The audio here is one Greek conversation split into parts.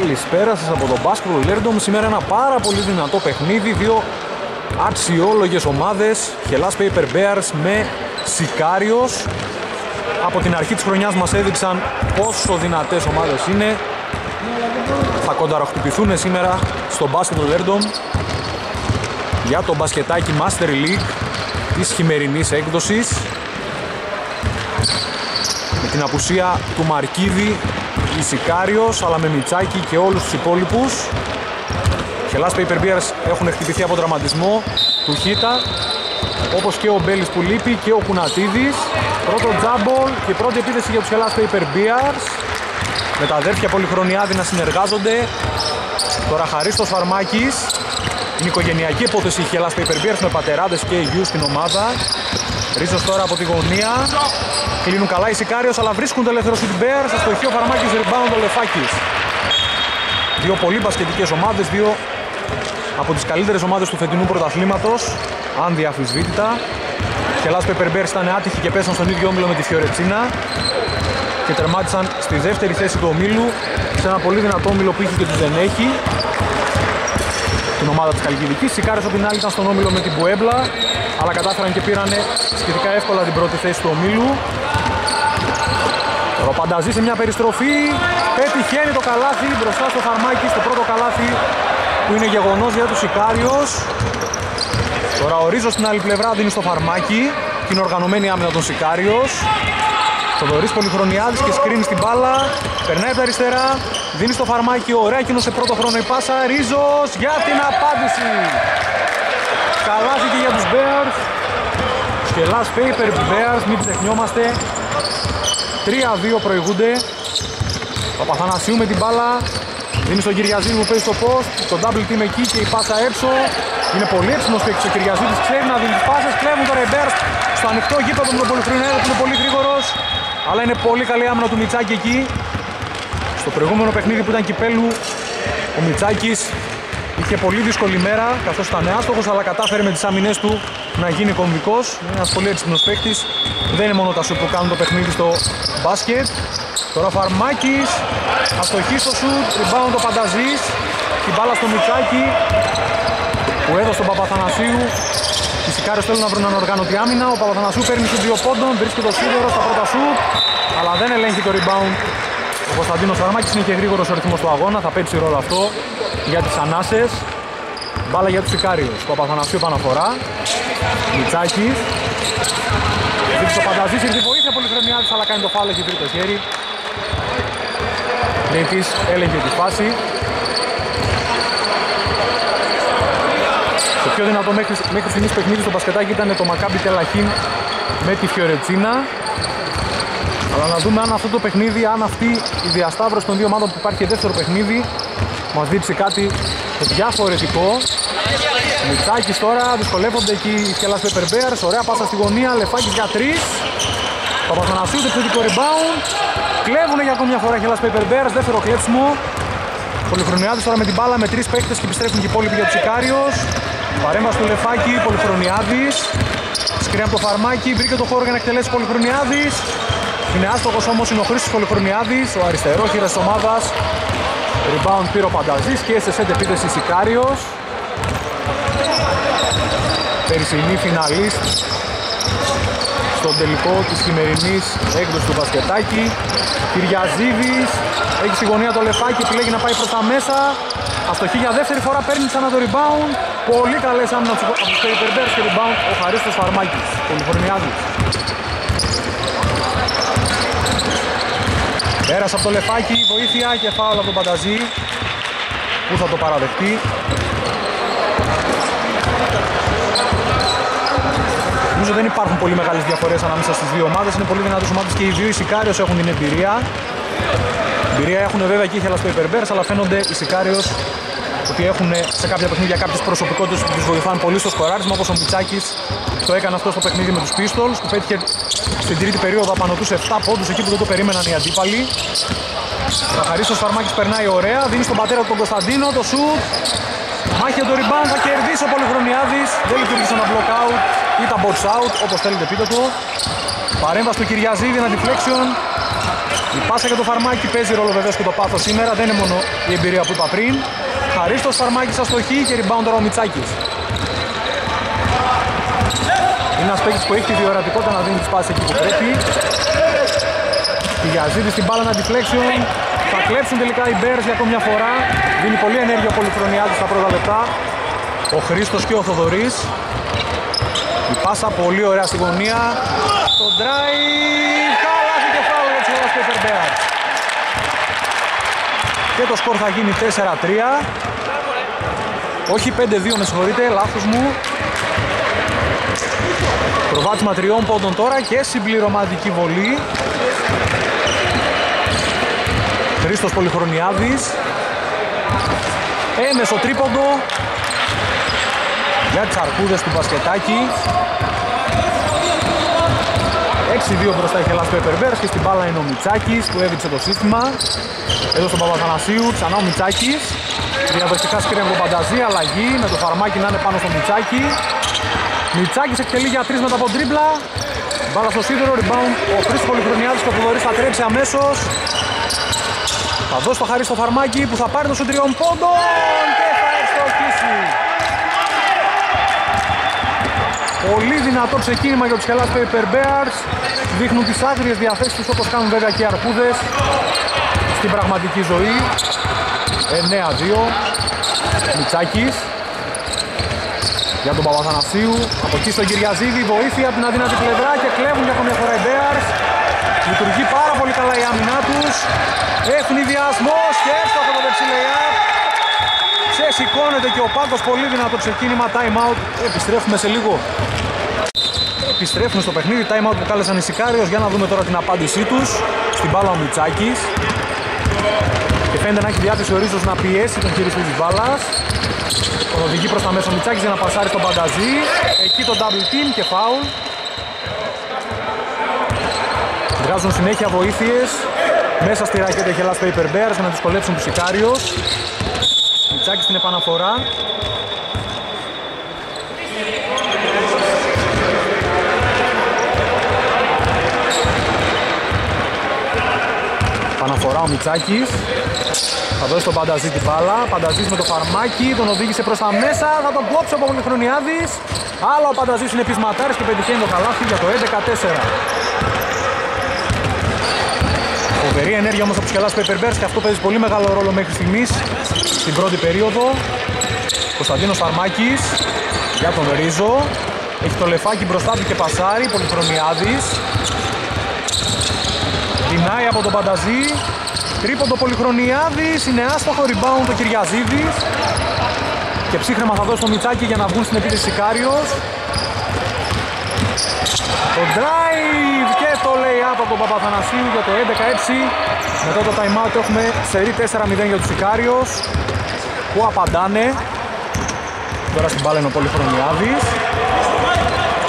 Καλησπέρα σας από τον Basketball Lerdom. Σήμερα ένα πάρα πολύ δυνατό παιχνίδι. Δύο αξιόλογες ομάδες. Hellas Paper Bears με Σικάριος. Από την αρχή της χρονιάς μας έδειξαν πόσο δυνατές ομάδες είναι. Θα κονταροχτυπηθούν σήμερα στο Basketball Lerdom για το μπασκετάκι Master League της χειμερινής έκδοσης με την απουσία του Μαρκίδη Ισικάριος αλλά με Μιτσάκη και όλους τους υπόλοιπους. Hellas Paper Bears έχουν χτυπηθεί από τραυματισμό του Χίτα όπως και ο Μπέλης που λείπει και ο Κουνατίδης. Πρώτο τζάμπολ και πρώτη επίθεση για τους Hellas Paper Bears με τα αδέρφια Πολυχρονιάδη να συνεργάζονται. Τώρα Χαρίστος Φαρμάκης είναι οικογενειακή υπόθεση η Hellas Paper Bears με πατεράδες και γιους στην ομάδα. Ρίζος τώρα από τη γωνία Κλείνουν καλά οι Σικάριος αλλά βρίσκουν το ελεύθερο στην Bears. Στο ηχείο Φαρμάκης rebound ο Λεφάκης. Δύο πολύ μπασκετικές ομάδες, δύο από τις καλύτερες ομάδες του φετινού πρωταθλήματος. Αν διαφυσβήτητα Hellas Paper Bears ήταν άτυχοι και πέσαν στον ίδιο όμιλο με τη Φιωρετσίνα και τερμάτισαν στη δεύτερη θέση του ομίλου σε ένα πολύ δυνατό όμιλο που είχε και τους δεν έχει. Την ομάδα της Καλκιδικής. Σικάρες από την άλλη ήταν στον όμιλο με την Πουέμπλα αλλά κατάφεραν και πήραν σχετικά εύκολα την πρώτη θέση του ομίλου. Ροπανταζή σε μια περιστροφή, πετυχαίνει το καλάθι μπροστά στο φαρμάκι, στο πρώτο καλάθι που είναι γεγονός για τους Σικάριος. Τώρα ο Ρίζος στην άλλη πλευρά δίνει στο φαρμάκι, την οργανωμένη άμυνα των Σικάριος. Θοδωρής Πολυχρονιάδης και σκρίνει στην μπάλα, περνάει από τα αριστερά, δίνει στο φαρμάκι, ωραία εκείνο σε πρώτο χρόνο η πάσα, Ρίζος για την απάντηση. Καλάθι και για τους Bears. Και last paper Bears, μην ξεχνιόμαστε. 3-2 προηγούνται. Παπαθανασίου με την μπάλα. Δίνει στον Κυριαζίδη που παίζει στο post. Το double team εκεί και η πάσα έξω. Είναι πολύ έψιμος παίκτης ο Κυριαζίδης. Ξέρει να δίνει τις πάσες. Κλέβουν τώρα οι Bears στο ανοιχτό γήπεδο με τον Πολυχρονιάδη που είναι πολύ γρήγορος. Αλλά είναι πολύ καλή άμυνα του Μιτσάκη εκεί. Στο προηγούμενο παιχνίδι που ήταν κυπέλου ο Μιτσάκης Είχε πολύ δύσκολη μέρα καθώς ήταν άστοχος αλλά κατάφερε με τις άμυνες του να γίνει κομβικός. Είναι ένας πολύ έξυπνος παίκτης. Δεν είναι μόνο τα σουτ που κάνουν το παιχνίδι στο μπάσκετ. Τώρα Φαρμάκης, αστοχής στο σουτ, rebound το Πανταζής, την μπάλα στο Μιτσάκι που έδωσε τον Παπαθανασίου. Οι Σικάρες θέλουν να βρουν ανοργάνωτη άμυνα. Ο Παπαθανασίου παίρνει στους δύο πόντων, βρίσκει το σίδερο στα πρώτα σουτ, αλλά δεν ελέγχει το rebound ο Κωνσταντίνος Φαρμάκης είναι και γρήγορος ο ρυθμός του αγώνα, θα παίξει ρόλο αυτό για τις ανάσες. Μπάλα για τους Ικάριους. Παπαθανασίου επαναφορά. Μιτσάκης. Δείξει το Πανταζής, ήρθε η βοήθεια Πολυχρονιάδης, αλλά κάνει το φάλο, έχει τρίτο χέρι. Νίκης έλεγε τη φάση. Το πιο δυνατό μέχρι, μέχρι στιγμής παιχνίδι στο μπασκετάκι ήταν το Μακάμπι Τελαχίν με τη Φιωρετσίνα. Αλλά να δούμε αν αυτό το παιχνίδι, αν αυτή η διασταύρωση των δύο ομάδων που υπάρχει και δεύτερο παιχνίδι μας δείξει κάτι διαφορετικό. Μιτσάκης τώρα, δυσκολεύονται εκεί οι Σκελάς Pepper Bears, ωραία πάσα στη γωνία, Λεφάκης για τρεις. Παπαθανασίου, το επιθετικό rebound. Κλέβουν για ακόμη μια φορά οι Σκελάς Pepper Bears, δεύτερο κλέψιμο. Πολυχρονιάδης τώρα με την μπάλα με τρεις παίκτες και επιστρέφουν και οι υπόλοιποι για τους Ικάριος. Παρέμβαση του Λεφάκη, Πολυχρονιάδης. Σκρίνει από το φαρμάκι, βρήκε το χώρο για να εκτελέσει Πολυχρονιάδης. Είναι άστοχος όμως είναι ο Χρήστος Πολυχρονιάδης, ο αριστερόχειρας της ομάδας. Rebound πήρε ο Πανταζής και σε σετ επίθεση Σικάριος. Περσινή φιναλίστ στον τελικό της χειμερινής έκδοσης του μπασκετάκι. Κυριαζίδης, έχει στη γωνία το λεφάκι, επιλέγει να πάει προς τα μέσα. Αστοχή για δεύτερη φορά παίρνει ξανά το rebound. Πολύ καλές άμυνας από τους Paper και rebound ο Χαρίστος Φαρμάκης, Πολυχρονιάδης. Πέρασε από το λεφάκι, βοήθεια και φάουλ από τον Πανταζή που θα το παραδεχτεί. Νομίζω δεν υπάρχουν πολύ μεγάλες διαφορές ανάμεσα στις δύο ομάδες. Είναι πολύ δυνατές ομάδες και οι δύο οι Σικάριος έχουν την εμπειρία. Εμπειρία έχουν βέβαια και οι Hellas Paper Bears, αλλά φαίνονται οι Σικάριος ότι έχουν σε κάποια παιχνίδια κάποιες προσωπικότητες που τους βοηθάνε πολύ στο σκοράρισμα όπως ο Μιτσάκης το έκανε αυτό στο παιχνίδι με τους Pistols που πέτυχε στην τρίτη περίοδο απάνω τους 7 πόντους εκεί που δεν το περίμεναν οι αντίπαλοι. Καθαρίστος Φαρμάκης περνάει ωραία, δίνει στον πατέρα του τον Κωνσταντίνο, το σουτ. Μάχη για το rebound, θα κερδίσει ο Πολυχρονιάδης, δεν λειτουργήσε ένα block out ή τα box out, όπως θέλετε πείτε το. Παρέμβαση του Κυριαζίδη, ένα deflection. Η πάσα για το φαρμάκι παίζει ρόλο βεβαίως και το πάθος σήμερα, δεν είναι μόνο η εμπειρία που είπα πριν. Χαρίστος φαρμάκης αστοχή και rebound τώρα ο Μιτσάκης. Είναι ένας παίκτης που έχει τη διορατικότητα να δίνει τις πάσεις εκεί που πρέπει. Η Γιαζίδη στην μπάλα deflection. Θα κλέψουν τελικά οι Bears για ακόμη μια φορά. Δίνει πολύ ενέργεια ο Πολυχρονιάδης στα πρώτα λεπτά. Ο Χρήστος και ο Θοδωρής. Η πάσα πολύ ωραία στη γωνία. Το drive. Καλά και φάουλ για τους Paper Bears. Και το σκορ θα γίνει 4-3. Όχι 5-2 με συγχωρείτε, λάθος μου. Προβάτισμα τριών πόντων τώρα και συμπληρωματική βολή. Χρήστος Πολυχρονιάδης. Έμεσο τρίποντο. Για τις αρκούδες του μπασκετάκι. 6-2 μπροστά έχει Ελλάς Πέπερ και στην μπάλα είναι ο Μιτσάκης που έδειξε το σύστημα. Εδώ στον Παπαθανασίου, ξανά ο Μιτσάκης. Διαδοχικά σκρέμβο Πανταζή, αλλαγή με το φαρμάκι να είναι πάνω στο Μιτσάκη. Μιτσάκης εκτελεί για 3 μετά από τρίμπλα. Μπάλα στο σίδερο, rebound. Ο Χρήστος Πολυχρονιάδης και ο Φουδωρής θα τρέξει αμέσως. Θα δώσει το χάρι στο φαρμάκι που θα πάρει το σου τριών πόντων και θα ευστοχίσει. Πολύ δυνατό ξεκίνημα για τους Hellas Paper Bears. Δείχνουν τις άγριες διαθέσεις τους όπως κάνουν βέβαια και οι αρκούδες στην πραγματική ζωή. 9-2. Μιτσάκης για τον Παπαθανασίου. Από εκεί στον Κυριαζίδη, βοήθεια από την αδύνατη πλευρά και κλέβουν για ακόμη μια φορά οι Bears. Λειτουργεί πάρα πολύ καλά η άμυνά τους. Ευνηδιασμός και έστοχο το δεξί Ξεσηκώνεται και ο Πάκος πολύ δυνατό ξεκίνημα. Time out. Επιστρέφουμε σε λίγο. Επιστρέφουμε στο παιχνίδι. Time out που κάλεσαν οι Σικάριος. Για να δούμε τώρα την απάντησή τους. Στην μπάλα ο Μιτσάκης. Και φαίνεται να έχει διάθεση ο Ρίζος να πιέσει τον χειριστή της μπάλας. Τον οδηγεί προς τα μέσα ο Μιτσάκης για να πασάρει στον Πανταζή. Εκεί το double team και foul. Βγάζουν συνέχεια βοήθειες. Μέσα στη ρακέτα έχει Ελλάς Paper Bears για να δυσκολέψουν τους Σικάριος. Μιτσάκης στην επαναφορά. Παναφορά ο Μιτσάκης. Θα δώσει τον Πανταζή την μπάλα. Πανταζής με το φαρμάκι, τον οδήγησε προς τα μέσα. Θα τον κόψει ο Πολυχρονιάδης. Άλλο ο Πανταζής είναι πεισματάρης και πετυχαίνει το καλάθι για το 11-4. Φοβερή ενέργεια όμως από τους Κελάς Paper και αυτό παίζει πολύ μεγάλο ρόλο μέχρι στιγμής στην πρώτη περίοδο. Κωνσταντίνος Φαρμάκης για τον Ρίζο. Έχει το λεφάκι μπροστά του και πασάρι, Πολυχρονιάδης. Δινάει από τον Πανταζή. Τρίποντο Πολυχρονιάδης, είναι άστοχο rebound ο Κυριαζίδης. Και ψύχρεμα θα δώσει το Μιτσάκι για να βγουν στην επίθεση Κάριος. Το drive και το lay-up από τον Παπαθανασίου για το 11-6. Μετά το time out έχουμε σερί 4-0 για τους Ικάριος που απαντάνε. Τώρα στην μπάλα είναι ο Πολυχρονιάδης.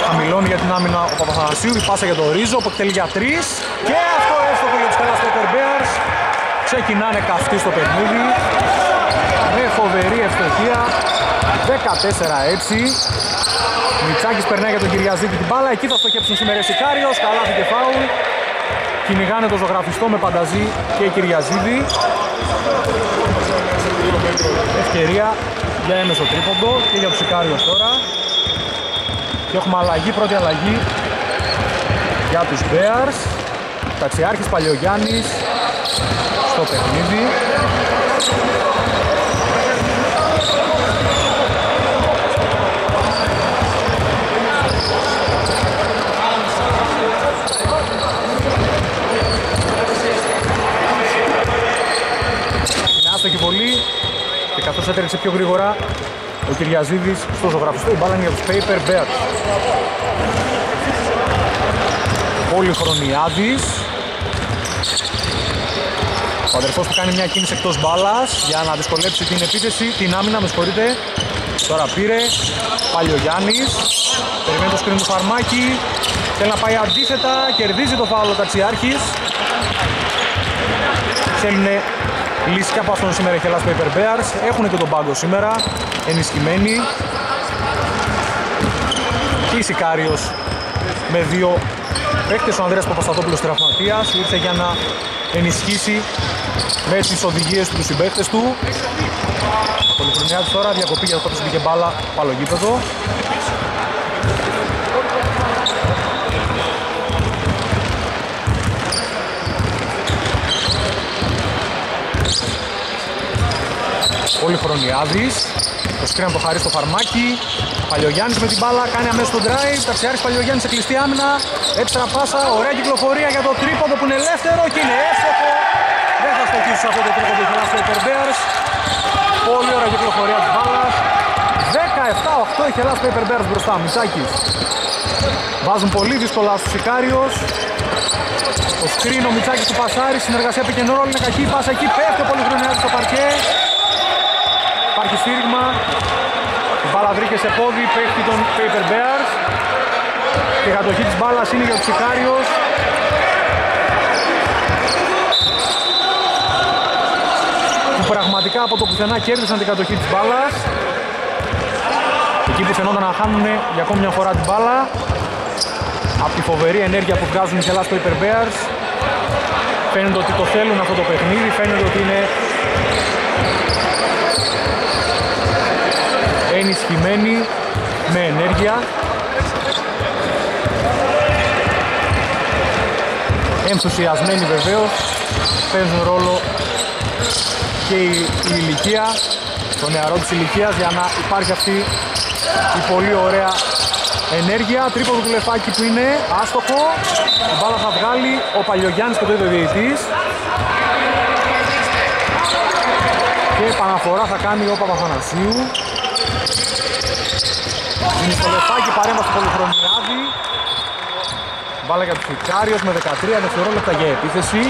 Χαμηλώνει για την άμυνα ο Παπαθανασίου, η πάσα για το Ρίζο που εκτελεί για 3. Και αυτό έστοχο για τους Καλάς Pepper Bears. Ξεκινάνε καυτοί στο παιχνίδι. Με φοβερή ευστοχία. 14-6. Μιτσάκης περνάει για τον Κυριαζίκη την μπάλα. Εκεί θα στοχεύσουν σήμερα Σικάριος. Καλά και φάουλ. Κυνηγάνε το ζωγραφιστό με Πανταζή και Κυριαζίδη. Ευκαιρία για έμεσο τρίποντο και για τους Σικάριος τώρα. Και έχουμε αλλαγή, πρώτη αλλαγή για τους Bears. Ταξιάρχης Παλαιογιάννης στο παιχνίδι. Είναι άστοχη βολή και καθώς έτρεξε πιο γρήγορα ο Κυριαζίδης στο ζωγραφιστό η μπάλα είναι για τους Paper Bears. Πολυχρονιάδης ο αδερφός του κάνει μια κίνηση εκτός μπάλας για να δυσκολέψει την επίθεση, την άμυνα, με συγχωρείτε. Τώρα πήρε, πάλι ο Γιάννης, περιμένει το σκριν του φαρμάκι, θέλει να πάει αντίθετα, κερδίζει το φάουλο ταξιάρχης. Θέλουν λύση και από αυτόν σήμερα η Hellas Paper Bears, έχουν και τον πάγκο σήμερα, ενισχυμένοι. Και η Σικάριος με δύο παίκτες, ο Ανδρέας Παπασταθόπουλος τραυματίας, ήρθε για να ενισχύσει με τις οδηγίες τους συμπαίκτες του. Πολυχρονιάδης τώρα, διακοπή για το πρώτο μπήκε μπάλα, πάλι γήπεδο. Πολυχρονιάδης το σκριν το χαρί στο φαρμάκι. Παλιογιάννης με την μπάλα, κάνει αμέσως τον drive. Ταξιάρης Παλιογιάννης σε κλειστή άμυνα. Έξτρα πάσα, ωραία κυκλοφορία για το τρίποντο που είναι ελεύθερο και είναι εύστοχο. Δεν θα στοχίσει σε αυτό το τρίποντο που στο Bears. Πολύ ωραία κυκλοφορία της μπάλας. 17-8 έχει Ελλάδα στο Bears μπροστά. Μιτσάκης. Βάζουν πολύ δύσκολα στους Σικάριος. Το σκριν ο Μιτσάκης του Πασάρη, συνεργασία roll είναι κακή, πάσα εκεί, πέφτει ο Πολυχρονιάδης στο παρκέ. Υπάρχει στήριγμα. Η μπάλα βρήκε σε πόδι, παίχτη των Paper Bears. Και η κατοχή της μπάλας είναι για τον Σικάριος. Που πραγματικά από το πουθενά κέρδισαν την κατοχή της μπάλας. Εκεί που φαινόταν να χάνουν για ακόμη μια φορά την μπάλα. Από τη φοβερή ενέργεια που βγάζουν οι Hellas Paper Bears. Φαίνεται ότι το θέλουν αυτό το παιχνίδι, φαίνεται ότι είναι ενισχυμένη με ενέργεια ενθουσιασμένοι βεβαίως παίζουν ρόλο και η, η ηλικία το νεαρό της ηλικίας για να υπάρχει αυτή η πολύ ωραία ενέργεια τρίποδο του λεφάκι που είναι άστοχο την μπάλα θα βγάλει ο Παλιογιάννης και το ίδιο διαιτητής και επαναφορά θα κάνει ο Παπαθανασίου είναι στο λεφάκι παρέμβαση του Πολυχρονιάδη. Βάλα για τους Φικάριος με 13 δευτερόλεπτα για επίθεση.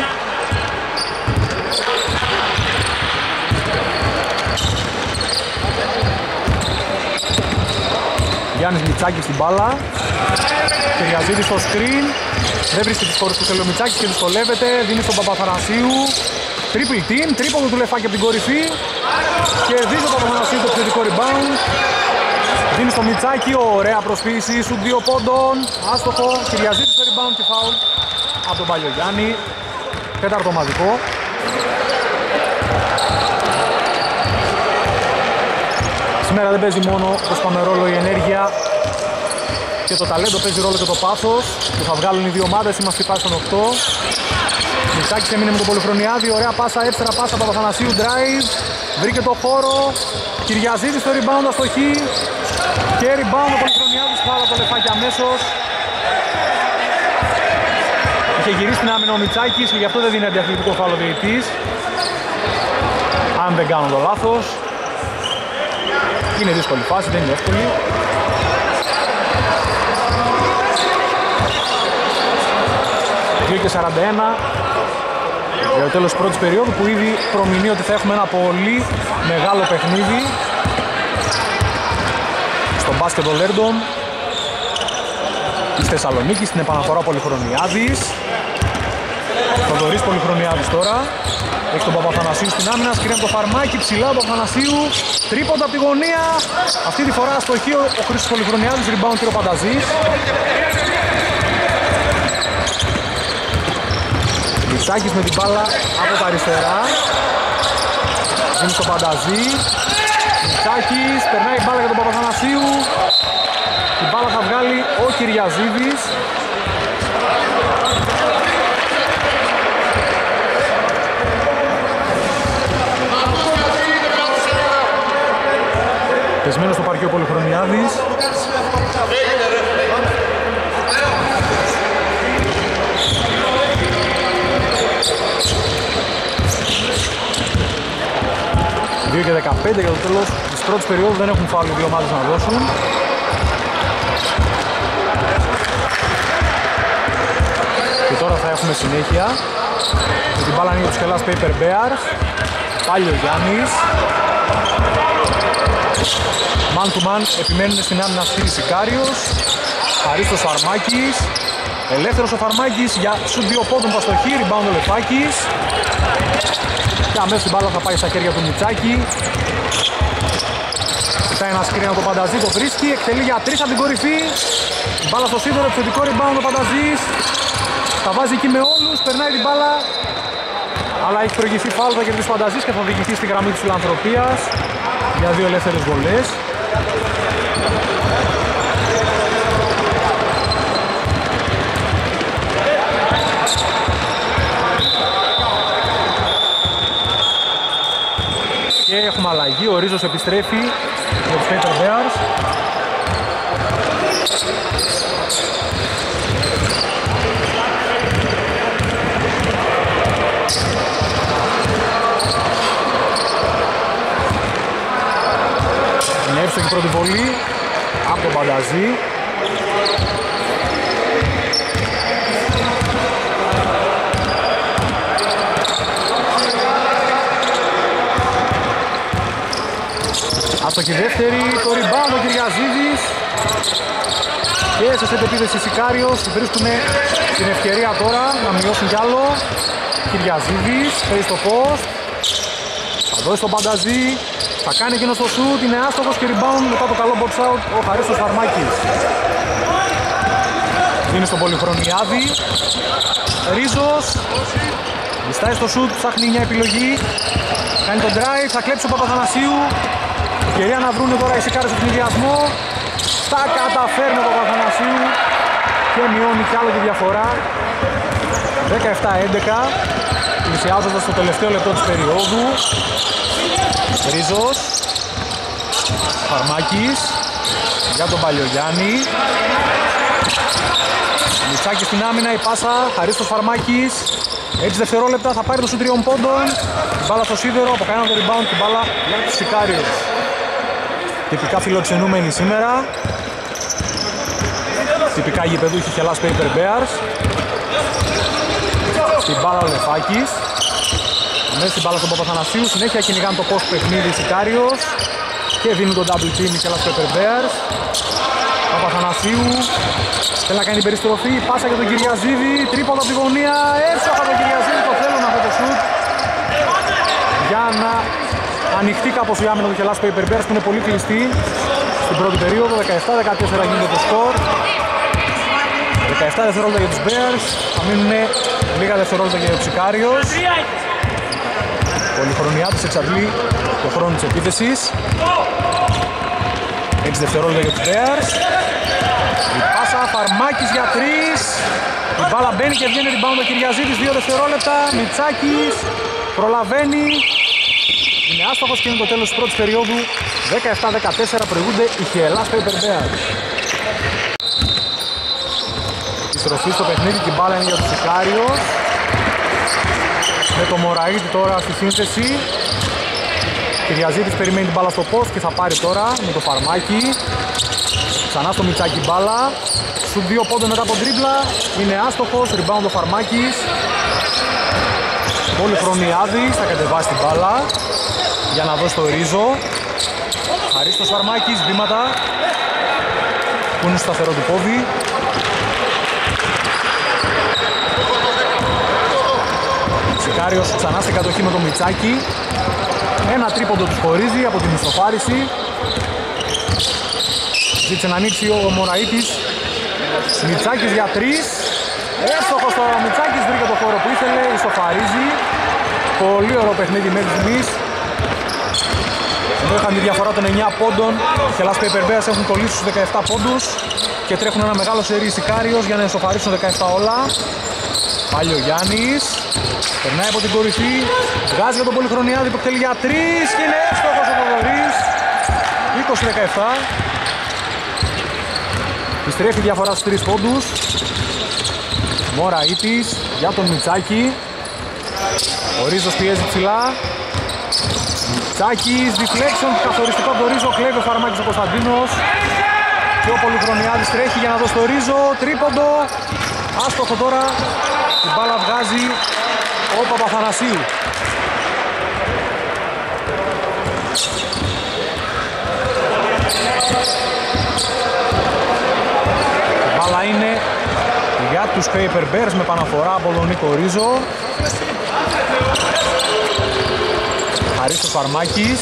Γιάννης Μιτσάκης στην μπάλα. Κυριαζίδης στο screen. Δεν βρίσκει τις χώρες που θέλει ο Μιτσάκης και δυσκολεύεται. Δίνει στον Παπαθανασίου. Triple team, τρίποντο του λεφάκι από την κορυφή. Και δίνει τον Παπαθανασίου το επιθετικό rebound. Δίνει στο Μιτσάκι, ωραία προσποίηση, σου δύο πόντων, άστοχο, κυριαζίτη στο rebound και foul από τον Παλιογιάννη, τέταρτο μαζικό. Σήμερα δεν παίζει μόνο το σπαμερόλο η ενέργεια και το ταλέντο παίζει ρόλο και το πάθος που θα βγάλουν οι δύο ομάδες, είμαστε πάση των 8. Μιτσάκης έμεινε με τον Πολυχρονιάδη, ωραία πάσα, έψερα πάσα από Παπαθανασίου, drive, βρήκε το χώρο, Κυριαζίδη στο rebound αστοχή, και rebound ο Πολυχρονιάδης, φάλα το λεφάκι αμέσως. Είχε γυρίσει την άμυνα ο Μιτσάκης και γι' αυτό δεν δίνει αντιαθλητικό φάλο διαιτής. Αν δεν κάνω το λάθος. Είναι δύσκολη φάση, δεν είναι εύκολη. και 41 για το τέλος της πρώτης περίοδου που ήδη προμηνεί ότι θα έχουμε ένα πολύ μεγάλο παιχνίδι στο μπάσκετ Λέρντον. Της Θεσσαλονίκης στην επαναφορά Πολυχρονιάδης. Θοδωρής Πολυχρονιάδης τώρα έχει τον Παπαθανασίου στην άμυνα, σκρίνει το φαρμάκι ψηλά του Παπαθανασίου. Τρίποντα από τη γωνία. Αυτή τη φορά στο χείο ο Χρήστος Πολυχρονιάδης rebound κύριο Πανταζής. Μητσάκης με την μπάλα από τα αριστερά. Δίνει στο Πανταζή. Μητσάκης, περνάει η μπάλα για τον Παπαθανασίου. Η μπάλα θα βγάλει ο Κυριαζίδης. Πεσμένο στο παρκείο Πολυχρονιάδης. και 15 για το τέλος της πρώτης περίοδου δεν έχουν φάλει οι δύο ομάδες να δώσουν. Και τώρα θα έχουμε συνέχεια. Με την μπάλα είναι για τους Hellas Paper Bears. Πάλι ο Γιάννης. Man to man επιμένουν στην άμυνα Στήρι Σικάριος. Χαρίστος Φαρμάκης. Ελεύθερος ο Φαρμάκης για σου δύο πόντων παστοχή. Rebound ο Λεφάκης. Και αμέσως η μπάλα θα πάει στα χέρια του Μιτσάκη. Κοιτάει ένα σκριν από τον Πανταζή, το βρίσκει, εκτελεί για τρεις από την κορυφή. Η μπάλα στο σίδερο, επιθετικό rebound ο Πανταζής. Τα βάζει εκεί με όλους, περνάει την μπάλα. Αλλά έχει προηγηθεί φάλτα και της φανταζής και θα οδηγηθεί στη γραμμή της φιλανθρωπίας για δύο ελεύθερες βολές. Και έχουμε αλλαγή, ο Ρίζος επιστρέφει για τους Paper Bears. Είναι εύστοχη πρώτη βολή από τον Πανταζή. Άστοχη δεύτερη, το rebound ο Κυριαζίδης. Και σε σετ επίθεση Σικάριος βρίσκουν την ευκαιρία τώρα να μειώσουν κι άλλο. Κυριαζίδης, φέρει στο post. θα δώσει τον Πανταζή θα κάνει εκείνο το shoot, είναι άστοχος και rebound μετά το καλό box out. Ο Χαρίστος Φαρμάκης είναι στον Πολυχρονιάδη. Ρίζος. Διστάει στο shoot, ψάχνει μια επιλογή. Κάνει τον drive, θα κλέψει ο Παπαθανασίου. Ευκαιρία να βρουν τώρα οι Σικάρες στον ευνηδιασμό. Τα καταφέρνει ο Παπαθανασίου και μειώνει κι άλλο τη διαφορά. 17-11 πλησιάζοντας το τελευταίο λεπτό της περίοδου. Ρίζος. Φαρμάκης για τον Παλιογιάννη. Μιτσάκη στην άμυνα, η πάσα, Χαρίστος Φαρμάκης. 6 δευτερόλεπτα θα πάρει το σου τριών πόντων. μπάλα στο σίδερο, από κανένα το rebound την μπάλα για τους Σικάριους. Τυπικά φιλοξενούμενοι σήμερα. Τυπικά γηπεδούχοι Χελάς Paper Bears. Στην μπάλα ο Λεφάκης. Μέσα στην μπάλα στον Παπαθανασίου. Συνέχεια κυνηγάνε το post παιχνίδι Σικάριος. Και δίνουν τον double team οι Χελάς Paper Bears. Παπαθανασίου. Θέλει να κάνει την περιστροφή. Πάσα για τον Κυριαζίδη. Τρίποδο από τη γωνία. Εύστοχα τον Κυριαζίδη. Το θέλουν αυτό το shoot. Για να ανοιχτή κάπως η άμυνα του Hellas Paper Bears που είναι πολύ κλειστή στην πρώτη περίοδο 17-14 γίνεται το σκορ 17 δευτερόλεπτα για τους Bears θα μείνουν λίγα δευτερόλεπτα για τους Ικάριος Πολυχρονιά της εξαντλεί το χρόνο της επίθεσης. 6 δευτερόλεπτα για τους Bears. Η πάσα Φαρμάκης για 3 η μπάλα μπαίνει και βγαίνει rebound ο Κυριαζίδης 2 δευτερόλεπτα. Μιτσάκης προλαβαίνει. Είναι άστοχος και είναι το τέλος της πρώτης περίοδου. 17-14 προηγούνται οι Χελάς Paper Bears. Επιστροφή στο παιχνίδι και η μπάλα είναι για τον Σικάριος με το Μωραΐτη τώρα στη σύνθεση. Κυριαζήτης περιμένει την μπάλα στο post και θα πάρει τώρα με το φαρμάκι. Ξανά στο Μιτσάκι μπάλα. Στου δύο πόντων μετά από τρίμπλα Είναι άστοχος, rebound ο Φαρμάκης. Πολύ Χρονιάδης θα κατεβάσει την μπάλα για να δώσει το Ρίζο. Χαρίστος Φαρμάκης, βήματα. Που είναι σταθερό του πόδι. Σικάριος ξανά στην κατοχή με το Μιτσάκι. Ένα τρίποντο τους χωρίζει από την ιστοφάριση. Ζήτησε να ανοίξει ο Μωραΐτης. Μιτσάκης για τρεις. Εύστοχος το Μιτσάκης βρήκε το χώρο που ήθελε, ιστοφαρίζει. Πολύ ωραίο παιχνίδι μέχρι στιγμής. Εδώ είχαν τη διαφορά των 9 πόντων. Οι Hellas Paper Bears έχουν κολλήσει στους 17 πόντους και τρέχουν ένα μεγάλο σερί Σικάριος για να εσωφαρίσουν 17 όλα. Πάλι ο Γιάννης. Περνάει από την κορυφή. Βγάζει για τον Πολυχρονιάδη που εκτελεί για 3 και είναι εύστοχος ο Ποδωρής. 20-17. Επιστρέφει η διαφορά στους 3 πόντους. Μόρα Ήτης για τον Μιτσάκη. Ο Ρίζος πιέζει ψηλά. Τσάκης, deflection, καθοριστικό από το Ρίζο, κλέβει ο Φαρμάκης ο Κωνσταντίνος και ο Πολυχρονιάδης τρέχει για να δώσει το Ρίζο, τρίποντο, άστοχο τώρα, την μπάλα βγάζει ο Παπαθανασίου. Η μπάλα είναι για τους Paper Bears με παναφορά από τον Νίκο Ρίζο. Χαρίστος Φαρμάκης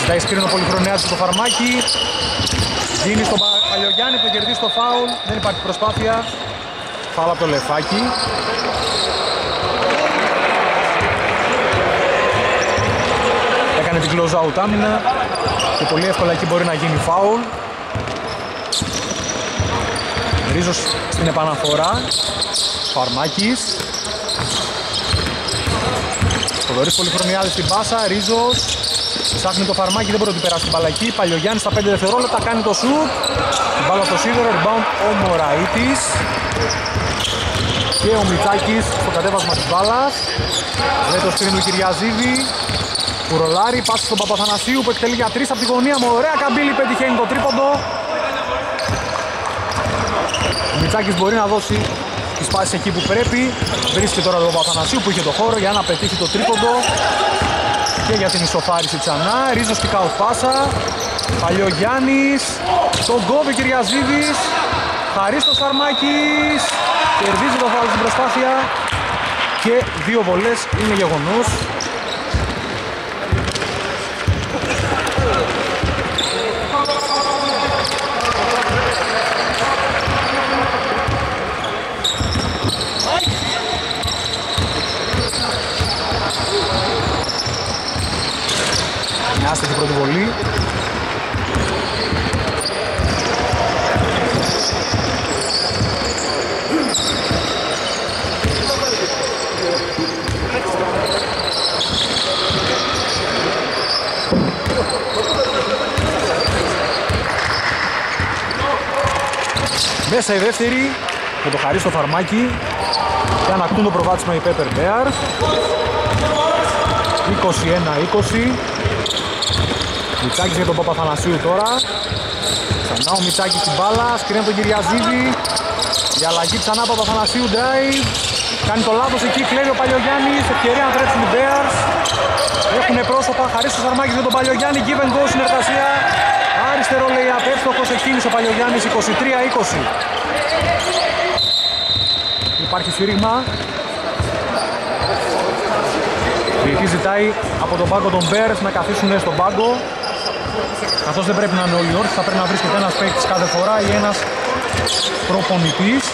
Ζητάει σκρίνο ο Πολυχρονέας στο Φαρμάκη Δίνει στον Παλιογιάννη που κερδίζει το φάουλ Δεν υπάρχει προσπάθεια Φάλα από το λεφάκι. Έκανε την close out άμυνα και πολύ εύκολα εκεί μπορεί να γίνει φάουλ. Ρίζος στην επαναφορά. Φαρμάκης. Θοδωρής Πολυχρονιάδης στην πάσα. Ρίζος. Ψάχνει το φαρμάκι, δεν μπορεί να του περάσει την μπαλακή. Παλιογιάννης στα 5 δευτερόλεπτα κάνει το σουτ. Την μπάλα στο σίδερο, rebound ο Μωραΐτης. Και ο Μιτσάκης στο κατέβασμα της μπάλας. Με το σκριν του Κυριαζίδη. Που ρολάρει, πάση στον Παπαθανασίου που εκτελεί για 3 από τη γωνία. Με ωραία καμπύλη πετυχαίνει το τρίποντο. Ο Μιτσάκης μπορεί να δώσει τις πάσεις εκεί που πρέπει. Βρίσκει τώρα τον Παπαθανασίου που είχε το χώρο για να πετύχει το τρίποντο. Και για την ισοφάριση ξανά. Ρίζος και πάσα. Παλιογιάννης. Τον κόβει Κυριαζίδης. Χαρίστος Αρμάκης. Κερδίζει το φάουλ στην προσπάθεια. Και δύο βολές είναι γεγονός. άστοχη πρώτη βολή. Μέσα η δεύτερη με το χαρί στο φαρμάκι και ανακτούν το προβάτισμα οι Pepper Bear 21-20 Μιτσάκης για τον Παπαθανασίου τώρα. Ξανά ο Μιτσάκης στην μπάλα, σκρίνει τον Κυριαζίδη. Η αλλαγή ξανά Παπαθανασίου drive. Κάνει το λάθος εκεί, κλέβει ο Παλιογιάννης, ευκαιρία να τρέψουν οι Bears. Έχουν πρόσωπα, Χαρίστος Αρμάκης για τον Παλιογιάννη, give and go συνεργασία. Αριστερό λέει απεύστοχος, εκκίνησε ο Παλιογιάννης 23-20. Υπάρχει σφύριγμα. Διετή ζητάει από τον πάγκο των Bears να καθίσουν στον πάγκο. Καθώς δεν πρέπει να είναι όλοι όρθιοι, θα πρέπει να βρίσκεται ένας παίκτης κάθε φορά ή ένας προπονητής.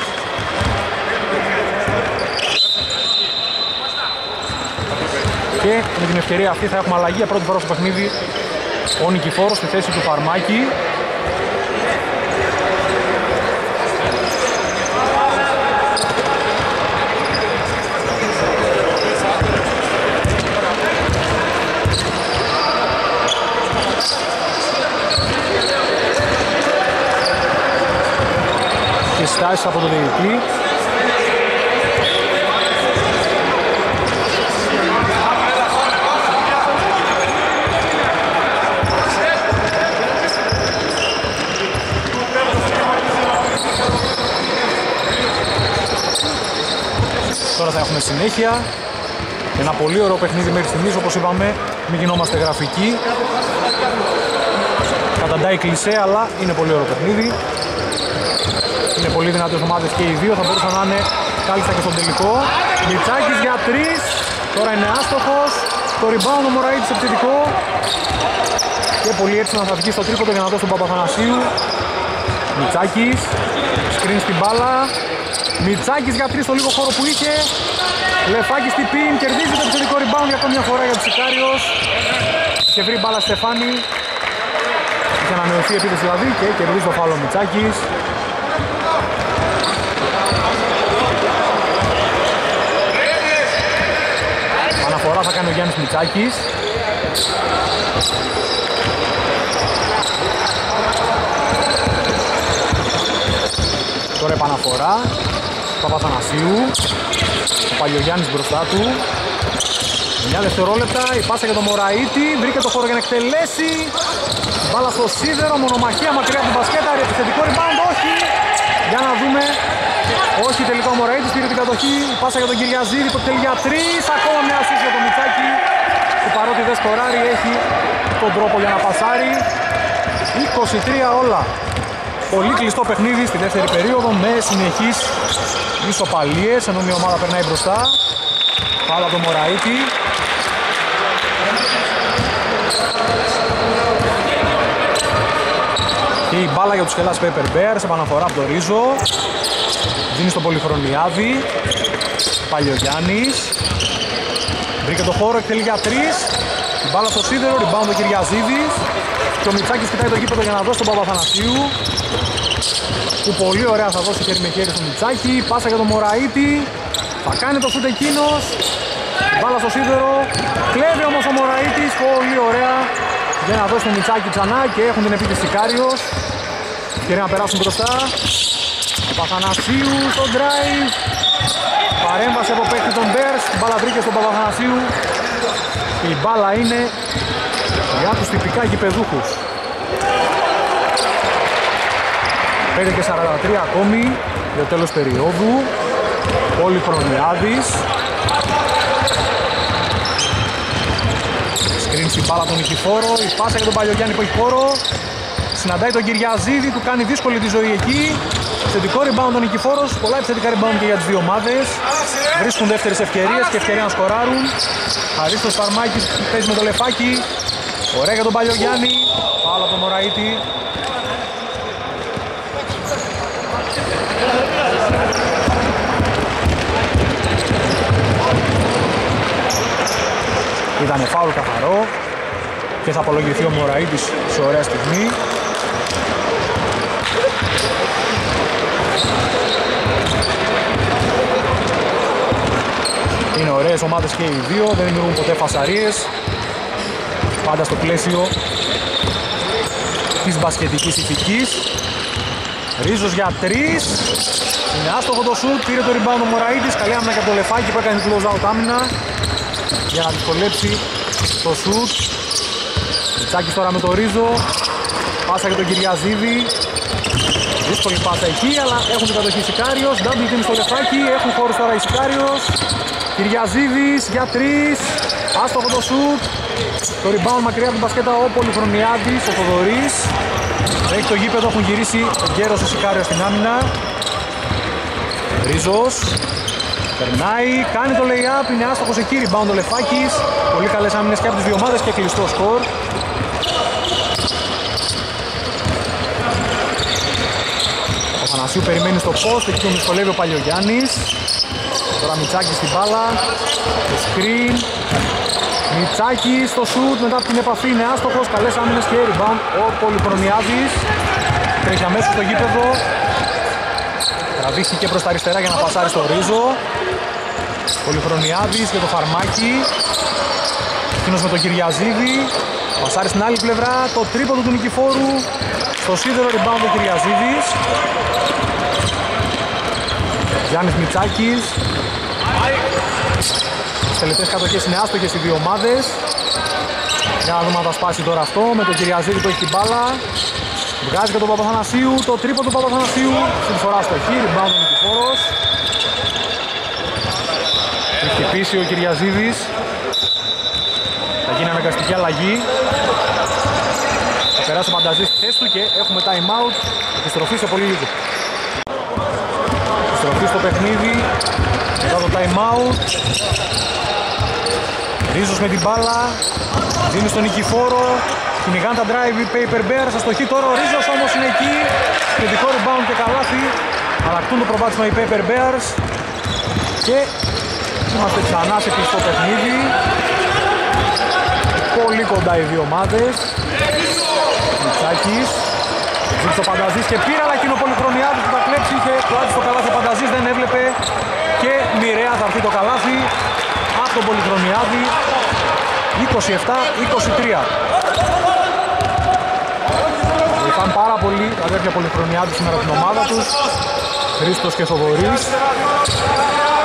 Και με την ευκαιρία αυτή θα έχουμε αλλαγή για πρώτη φορά στο παιχνίδι ο Νικηφόρος στη θέση του Φαρμάκη. Στάσεις από τον διαιτητή. Τώρα θα έχουμε συνέχεια. Ένα πολύ ωραίο παιχνίδι μέχρι στιγμής, όπως είπαμε, μην γινόμαστε γραφικοί. Καταντάει κλισέ, αλλά είναι πολύ ωραίο παιχνίδι. Είναι πολύ δυνατές ομάδες και οι δύο θα μπορούσαν να είναι κάλλιστα και στον τελικό. Μιτσάκης για τρεις. Τώρα είναι άστοχος. Το rebound ο Μωραΐτης επιθετικό. Και πολύ έτσι να θα βγει στο τρίποντο για να δώσει τον Παπαθανασίου. Μιτσάκης. Σκριν στην μπάλα. Μιτσάκης για τρεις στο λίγο χώρο που είχε. Λεφάκης στην πιν. Κερδίζει το επιθετικό rebound για ακόμη μια φορά για τους Σικάριος. Και βρει μπάλα Στεφάνη. Είχε ανανεωθεί επίθεση δηλαδή και κερδίζει το φάλο Μιτσάκης. Αναφορά θα κάνει ο Γιάννης Μιτσάκης. Τώρα επαναφορά. Παπαθανασίου. Ο Παλιογιάννης μπροστά του. 9 δευτερόλεπτα, η πάσα για τον Μωραΐτη, βρήκε το χώρο για να εκτελέσει. Μπάλα στο σίδερο, μονομαχία μακριά από την μπασκέτα, επιθετικό rebound, όχι. Για να δούμε. Όχι τελικά ο Μωραΐτης πήρε την κατοχή. Πάσα για τον Κυριαζίδη που εκτελεί για 3. Ακόμα μια ασύς για τον Μιτσάκη. Που παρότι δεν σκοράρει έχει τον τρόπο για να πασάρει. 23 όλα. Πολύ κλειστό παιχνίδι στη δεύτερη περίοδο με συνεχείς ισοπαλίες ενώ μια ομάδα περνάει μπροστά. Πάλα τον Μωραΐτη. Και η μπάλα για τους Hellas Paper Bears, επαναφορά από το Ρίζο. Δίνει στον Πολυχρονιάδη. Παλιογιάννης. Βρήκε το χώρο, εκτελεί για τρεις. Την μπάλα στο σίδερο, rebound ο Κυριαζίδης. Και ο Μιτσάκης κοιτάει το γήπεδο για να δώσει τον Παπαθανασίου. Που πολύ ωραία θα δώσει χέρι με χέρι στον Μιτσάκη. Πάσα για τον Μωραήτη. Θα κάνει το σούτ εκείνος. Μπάλα στο σίδερο. Κλέβει όμως ο Μωραήτης. Πολύ ωραία. Για να δώσει τον Μιτσάκη ξανά και έχουν την επίθεση Κάριος. Και να περάσουν μπροστά. Παπαθανασίου στο drive. Παρέμβαση από παίκτη των Bears. Μπάλα βρήκε στον Παπαθανασίου. Η μπάλα είναι για τους τυπικά γηπεδούχους. 5 και 43 ακόμη για τέλος περίοδου. Όλοι Χρονιάδης. Σκρίνει η μπάλα τον Νικηφόρο. Η πάσα για τον Παλιογιάννη που έχει χώρο. Συναντάει τον Κυριαζίδη, του κάνει δύσκολη τη ζωή εκεί. Θετικό rebound τον Νικηφόρος, πολλά επιθετικά rebound και για τις δύο ομάδες. Βρίσκουν δεύτερες ευκαιρίες και ευκαιρία να σκοράρουν. Χαρίστος Φαρμάκης παίζει με το λεφάκι. Ωραία για τον Παλιογιάννη. Πάλα από τον Μωραήτη. Ήτανε φάουλ καθαρό και θα απολογηθεί ο Μωραήτης σε ωραία στιγμή. Ωραίες ομάδες και οι δύο, δεν δημιουργούν ποτέ φασαρίες. Πάντα στο πλαίσιο της μπασκετικής ηθικής. Ρίζος για τρεις. Είναι άστοχο το σουτ, πήρε το rebound ο Μωραήτης. Καλή άμυνα για το λεφάκι που έκανε close out άμυνα. Για να δυσκολέψει το σουτ. Τσάκης τώρα με το Ρίζο. Πάσα για τον Κυριαζίδη. Δύσκολη πάσα εκεί, αλλά έχουν την κατοχή Σικάριος. Double team στο λεφάκι, έχουν χώρους τώρα η Σικάριος. Κυριαζίδης για τρεις. Άστοχο το σουτ. Το rebound μακριά από την μπασκέτα ο Πολυχρονιάδης, ο Θοδωρής. Έχει το γήπεδο, έχουν γυρίσει γέρος ο Σικάριος στην άμυνα. Ρίζος. Περνάει, κάνει το lay-up, είναι άστοχος εκεί, rebound ο Λεφάκης. Πολύ καλές άμυνες και από τις δύο ομάδες και κλειστό σκορ. Ο Θανασίου περιμένει στο post, εκεί τον δυσκολεύει ο Παλιογιάννης. Τώρα Μιτσάκη στην μπάλα, το screen. Μιτσάκη στο shoot μετά από την επαφή είναι άστοχος, καλές άμυνες και rebound ο Πολυχρονιάδης. Τρέχει αμέσως στο γήπεδο. Τραβήχθηκε προς τα αριστερά για να πασάρει στο Ρίζο. Πολυχρονιάδης και το Φαρμάκι. Εκείνος με τον Κυριαζίδη. Πασάρει στην άλλη πλευρά, το τρίποδο του Νικηφόρου. Στο σίδερο rebound ο Κυριαζίδης. Γιάννης Μιτσάκης. Τις τελευταίες κατοχές είναι άστοχες οι δύο ομάδες. Για να δούμε αν θα σπάσει τώρα αυτό με τον Κυριαζίδη που έχει την μπάλα. Βγάζει και τον Παπαθανασίου, το τρίπο του Παπαθανασίου. Στην φορά στο χείρι, rebound ο Νικηφόρος. Έχει χτυπήσει ο Κυριαζίδης. Θα γίνει αναγκαστική αλλαγή. Θα περάσει ο Μανταζής στη θέση του και έχουμε time out. Επιστροφή σε πολύ λίγο. Επιστροφή στο παιχνίδι. Μετά το time out. Ρίζος με την μπάλα. Δίνει στον Νικηφόρο. Κυνηγάνε τα drive paper bear. Σας στοχεί τώρα ο Ρίζος όμως είναι εκεί. Θετικό rebound και καλάθι. Αλλακτούν το προβάτισμα οι paper bears. Και είμαστε ξανά σε κλειστό παιχνίδι. Πολύ κοντά οι δύο ομάδες. Μιτσάκης. Ζήτησε ο Πανταζής και πήρε αλλά εκείνο πολυχρονιάδης που θα κλέψει είχε πλάτη στο καλάθι ο Πανταζής δεν έβλεπε και μοιραία θα έρθει το καλάθι από τον πολυχρονιάδη 27-23 Βοηθάνε πάρα πολύ τα αδέρφια πολυχρονιάδη σήμερα την ομάδα τους. Χρήστος και Θοδωρής.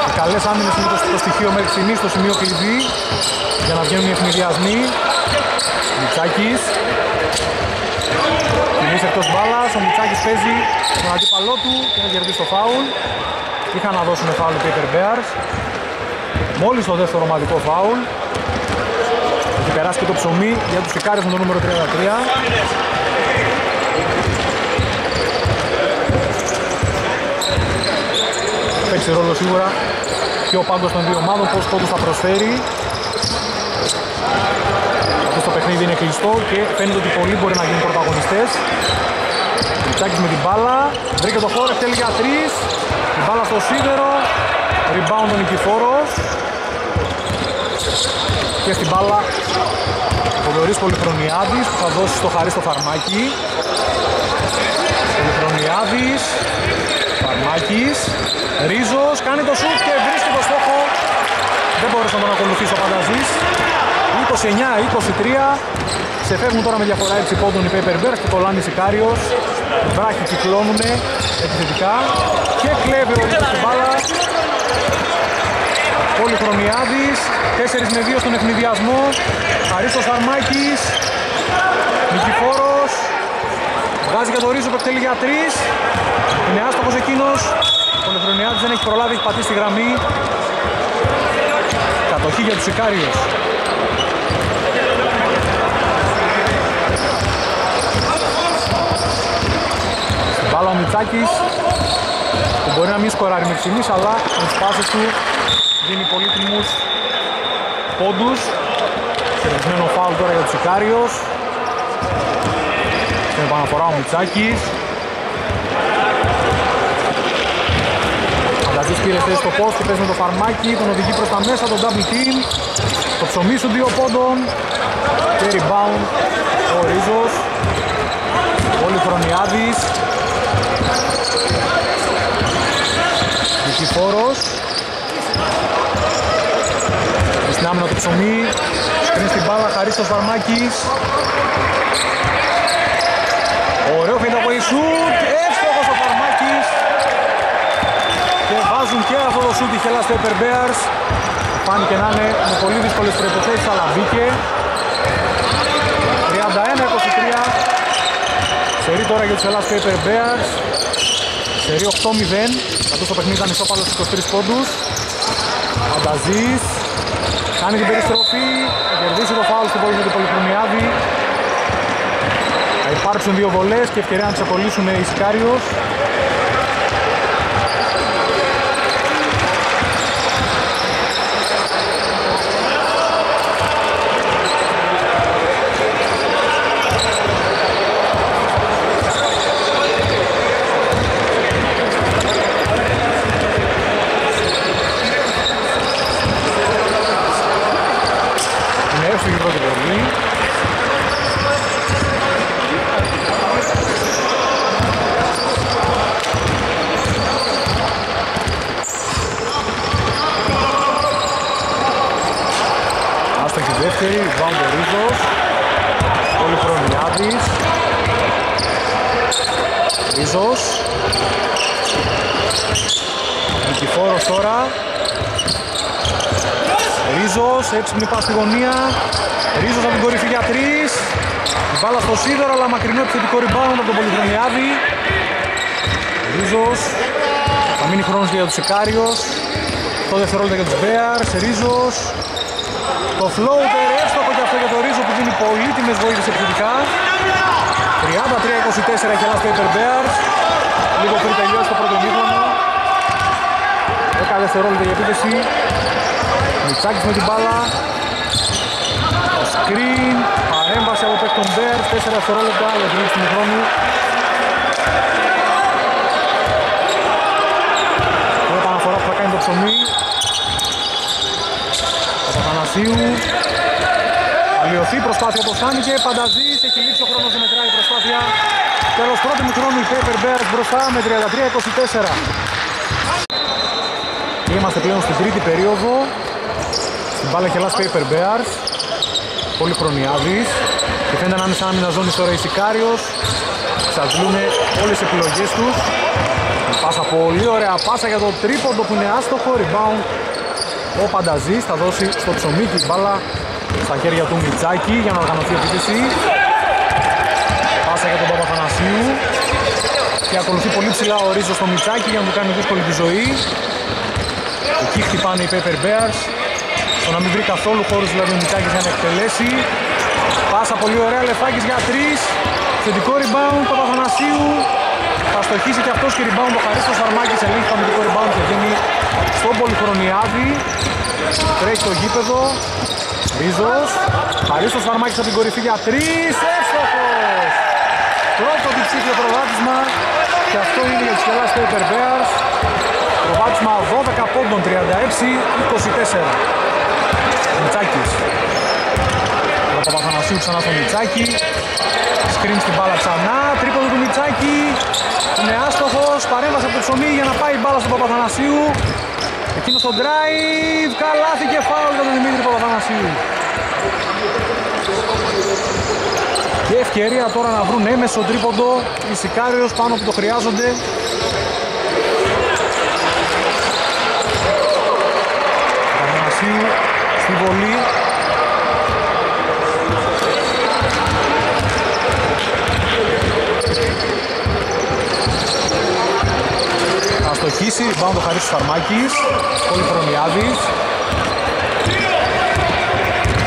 Οι καλές άμυνες είναι το, το στοιχείο μέχρι στιγμής στο σημείο κλειδί για να βγαίνουν οι ευνηδιασμοί. Μιτσάκης Κινείς εκτός μπάλας, ο Μιτσάκης παίζει τον αντίπαλό του και να κερδίσει το φάουλ Είχαν να δώσουν φάουλ οι Paper Bears. Μόλις το δεύτερο ομαδικό φάουλ. Έχει περάσει και το ψωμί για τους Ικάρες με το νούμερο 33 Παίξει ρόλο σίγουρα και ο πάγκος των δύο ομάδων, πώς πόντους θα προσφέρει. Αυτός το παιχνίδι είναι κλειστό και φαίνεται ότι πολλοί μπορεί να γίνουν πρωταγωνιστές Μητσάκης με την μπάλα. Βρήκε το χώρο, θέλει για τρεις. Την μπάλα στο σίδερο. Rebound ο Νικηφόρος. Και στην μπάλα ο Δωρής Πολυχρονιάδης που θα δώσει στο χαρί στο φαρμάκι. Πολυχρονιάδης. Φαρμάκης. Ρίζος κάνει το σουτ και βρίσκει το στόχο. Δεν μπορούσε να τον ακολουθήσει ο Πανταζής. 29-23 Ξεφεύγουν τώρα με διαφορά έτσι πόντων οι Paper Bears και κολλάνε οι Σικάριος. Βράχοι κυκλώνουνε επιθετικά και κλέβει ο Ρίτος την μπάλα. Πολυχρονιάδης, 4 με 2 στον ευνηδιασμό. Χαρίστος Αρμάκης, Νικηφόρος, βγάζει για το Ρίζο που εκτελεί για 3. Είναι άστοχος εκείνος. Πολυχρονιάδης δεν έχει προλάβει, έχει πατήσει τη γραμμή. Κατοχή για τους Σικάριους. Μπάλα ο Μητσάκης που μπορεί να μην σκοράρει με τις αλλά με τις πάσες του δίνει πολύτιμους πόντους. Σερβισμένο φάουλ τώρα για τους Ικάριος. Στην επαναφορά ο Μητσάκης Φανταζής πήρες θέση στο post και παίζει με το φαρμάκι Τον οδηγεί προς τα μέσα, τον double team. Το ψωμί σου δύο πόντων. Και rebound ο Ρίζος. Πολύ Χρονιάδης Νικηφόρος. Στην άμυνα του ψωμί. Πριν στην μπάλα Χαρίστος Βαρμάκης. Ωραίο φαίνεται από η σουτ. Εύστοχος ο Βαρμάκης. Και βάζουν και αυτό το σουτ οι Hellas Paper Bears. Φάνηκε να είναι με πολύ δύσκολες προϋποθέσεις αλλά μπήκε. 31-23 Σερί τώρα για τους Hellas Paper Bears Σερί 8-0 Καθώς το παιχνίδι ήταν ισόπαλο στους 23 πόντους. Ανταζής. Κάνει την περιστροφή. Θα κερδίσει το φάουλ στην πόλη του Πολυχρονιάδη. Θα υπάρξουν δύο βολές και ευκαιρία να τις ακολύσουν οι Σικάριος έξυπνη πάση στη γωνία. Ρίζος από την κορυφή για τρεις. Μπάλα στο σίδερο, αλλά μακρινό επιθετικό rebound από τον Πολυχρονιάδη. Ρίζος. Θα μείνει χρόνος για τους Σικάριος. Το δευτερόλεπτο για τους Bears. Ρίζος. Το floater εύστοχο και αυτό για τον Ρίζο που δίνει πολύτιμες βοήθειες επιθετικά. 33-24 έχει Last Paper Bears. Λίγο πριν τελειώσει το πρώτο δίπλωμα. 10 δευτερόλεπτα για επίθεση. Μητσάκης με την μπάλα. Το screen. Παρέμβαση από παίκτον Μπέρ. 4 δευτερόλεπτα για την του χρόνου. Πρώτα αναφορά που θα κάνει το ψωμί. Ο Παπανασίου. Αλλοιωθεί προσπάθεια όπως φάνηκε. Πανταζής. Έχει λήξει ο χρόνος δεν μετράει η προσπάθεια. Τέλος πρώτου χρόνου οι Paper Bears μπροστά με 33-24. Είμαστε πλέον στην τρίτη περίοδο. Στην μπάλα έχει Paper Bears. Πολύ χρονιάδης. Και φαίνεται να είναι σαν να ζώνη τώρα η Σικάριος. Ξαντλούν όλες τις επιλογές τους. Πάσα πολύ ωραία πάσα για το τρίποντο που είναι άστοχο. Rebound ο Πανταζής θα δώσει στο ψωμί την μπάλα στα χέρια του Μιτσάκη για να οργανωθεί η επίθεση. Πάσα για τον Παπαθανασίου. Και ακολουθεί πολύ ψηλά ο Ρίζος στο Μιτσάκη για να του κάνει δύσκολη τη ζωή. Εκεί χτυπάνε οι Paper Bears. Το να μην βρει καθόλου χώρους δηλαδή ο Μιτάκης για να εκτελέσει. Πάσα πολύ ωραία, Λεφάκης για τρεις. Θετικό rebound του Παπαθανασίου. Θα στοχίσει και αυτός και rebound ο Χαρίστος Φαρμάκης ελέγχει θετικό rebound και δίνει στον Πολυχρονιάδη. Τρέχει το γήπεδο. Ρίζος. Χαρίστος Φαρμάκης από την κορυφή για τρεις. Εύστοχος. Πρώτο διψήφιο προβάτισμα και αυτό είναι για τους Hellas Paper Bears. Προβάτισμα 12 πόντων, 36-24. Μιτσάκης. Ο Παπαθανασίου ξανά στο Μιτσάκη. Σκριν στην μπάλα ξανά. Τρίποδο του Μιτσάκη. Είναι άστοχος. Παρέμβαση από το ψωμί για να πάει η μπάλα στον Παπαθανασίου. Εκείνο στο drive. Καλάθι και φάουλ για τον Δημήτρη Παπαθανασίου. Και ευκαιρία τώρα να βρουν έμεσο τρίποντο οι Σικάριος πάνω που το χρειάζονται. Παπαθανασίου στη βολή. Αστοχήσει, πάνω το χαρίσει Φαρμάκης, Πολυχρονιάδης.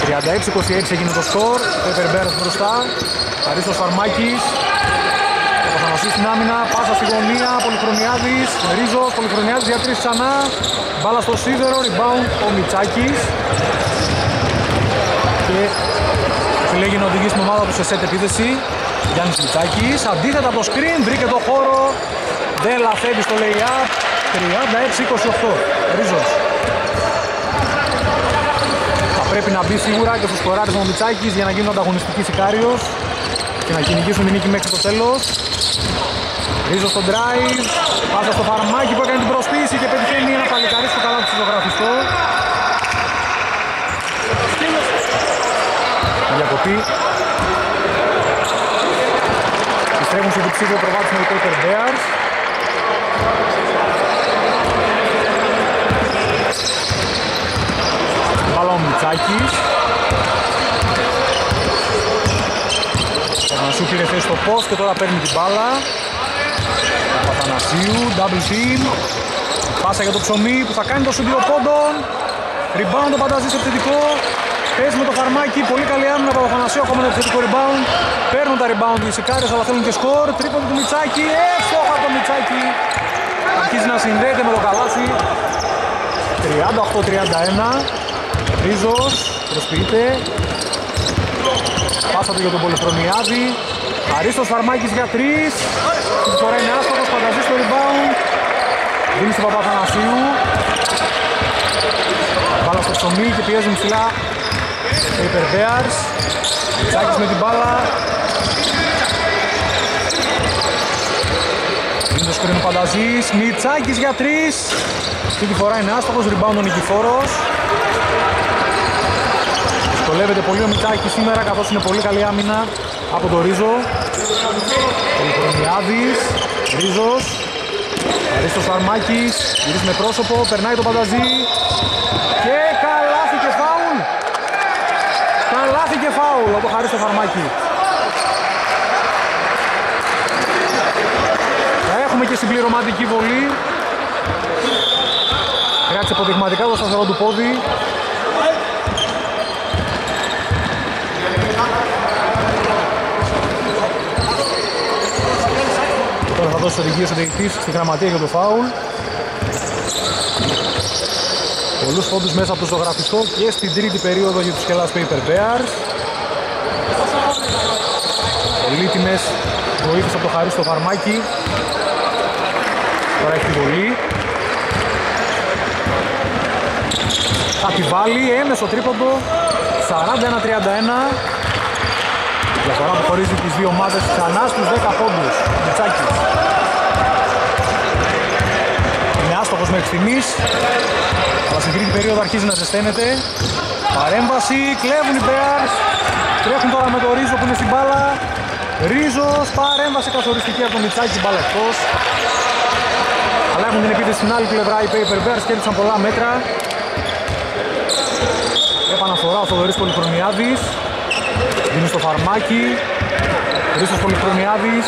36-26 έγινε το σκορ, Πέπερ Μπέρας μπροστά, Χαρίστος Φαρμάκης, ο Παθανασίου στην άμυνα, πάσα στη γωνία, Πολυχρονιάδης, Ρίζος, Πολυχρονιάδης για τρεις ξανά, μπάλα στο σίδερο, rebound ο Μιτσάκης και επιλέγει να οδηγήσει την ομάδα του σε set επίθεση, Γιάννης Μιτσάκης, αντίθετα από το screen, βρήκε το χώρο, Ντέλα φεύγει στο lay-up. 36-28 Ρίζος. Θα πρέπει να μπει σίγουρα και στους κοράτες ο Μιτσάκης για να γίνουν ανταγωνιστικοί Σικάριος και να κυνηγήσουν την νίκη μέχρι το τέλος. Ρίζος στο drive Πάσα στο φαρμάκι που έκανε την προσποίηση και πετυχαίνει ένα παλικάρι στο καλά του ζωγραφιστό. Διακοπή. Επιστρέφουν σε διψήφιο προβάτισμα οι Paper Bears Μπάλα ο Μιτσάκης. Παπανασίου πήρε θέση στο post και τώρα παίρνει την μπάλα. Παπανασίου, double team. Πάσα για το ψωμί που θα κάνει το σου πόντων. Rebound ο Πανταζής στο επιθετικό. Παίζει με το φαρμάκι, πολύ καλή άμυνα από Παπανασίου, ακόμα ένα επιθετικό rebound. Παίρνουν τα rebound οι Σικάρες, αλλά θέλουν και σκορ. Τρίποντο του Μιτσάκη, εύστοχα το Μιτσάκη. Αρχίζει να συνδέεται με το καλάθι. 38-31. Ρίζος, προσποιείται. Πάσα του για τον Πολυχρονιάδη. Χαρίστος Φαρμάκης για τρεις. Την φορά είναι άστοχος, φανταζείς στο rebound. Δίνει στον Παπαθανασίου. Μπάλα στο ψωμί και πιέζουν ψηλά. Paper Bears. Τσάκης με την μπάλα. Δίνει το σκρίνο Πανταζής. Μιτσάκης για τρεις. Αυτή τη φορά είναι άστοχος, rebound ο Νικηφόρος. Δυσκολεύεται πολύ ο Μιτσάκης σήμερα καθώς είναι πολύ καλή άμυνα από το Ρίζο. Πολυχρονιάδης, Ρίζος, Αρίστος Φαρμάκης, γυρίζει με πρόσωπο, περνάει το Πανταζή και καλάθι και φάουλ. Καλάθι και φάουλ από το Χαρίστο Φαρμάκη. Θα έχουμε και συμπληρωματική βολή. Κράτησε αποδειγματικά το σταθερό του πόδι. Δώσει οδηγίες ο διαιτητής στη γραμματεία για το φάουλ. Πολλούς πόντους μέσα από το ζωγραφιστό και στην τρίτη περίοδο για τους Hellas Paper Bears. Πολύτιμες βοήθειες από το χαρί στο φαρμάκι. Τώρα έχει τη βολή. Θα τη βάλει έμεσο τρίποντο 41-31 Διαφορά που χωρίζει τις δύο ομάδες ξανά στους 10 πόντους. Μιτσάκης. Είναι άστοχος μέχρι στιγμής. Αλλά στην τρίτη περίοδο αρχίζει να ζεσταίνεται. Παρέμβαση, κλέβουν οι Bears. Τρέχουν τώρα με το Ρίζο που είναι στην μπάλα. Ρίζος, παρέμβαση καθοριστική από τον Μιτσάκη, μπάλα εκτός. Αλλά έχουν την επίθεση στην άλλη πλευρά οι Paper Bears και πολλά μέτρα. Επαναφορά ο Θοδωρής Πολυχρονιάδης. Δίνει στο φαρμάκι. Χρήστος Πολυχρονιάδης.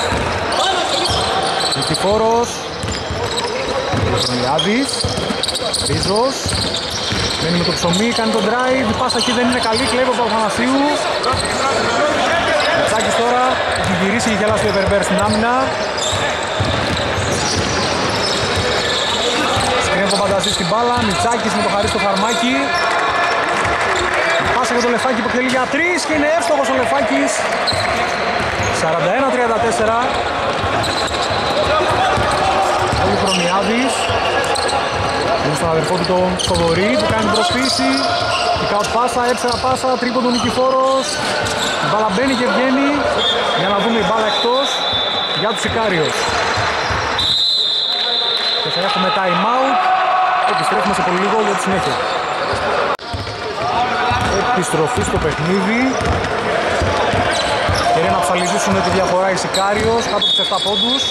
Νικηφόρος. Πολυχρονιάδης. Ρίζος. Μένει με το ψωμί, κάνει τον drive. Η πάσα εκεί δεν είναι καλή. Κλέβει ο Παπαθανασίου. Μητσάκης τώρα έχει γυρίσει και γελάσει ο Everbear στην άμυνα. Σκρίνει ο Πανταζής στην μπάλα. Μητσάκης με το χαρί στο φαρμάκι. Πάσα για το Λεφάκη που θέλει για τρεις και είναι εύστοχος ο Λεφάκης. Ο Χρονιάδης είναι στον αδερφό του τον Θοδωρή που κάνει την προσποίηση Κικάουτ πάσα, έψερα πάσα, τρίποντο Νικηφόρος. Η μπάλα μπαίνει και βγαίνει. Για να δούμε η μπάλα εκτός. Για τους Ικάριος. Και θα έχουμε time out Επιστρέφουμε σε πολύ λίγο για τη συνέχεια. Επιστροφή στο παιχνίδι. Ευκαιρία να ψαλιδίσουν τη διαφορά η Σικάριος κάτω από τους 7 πόντους.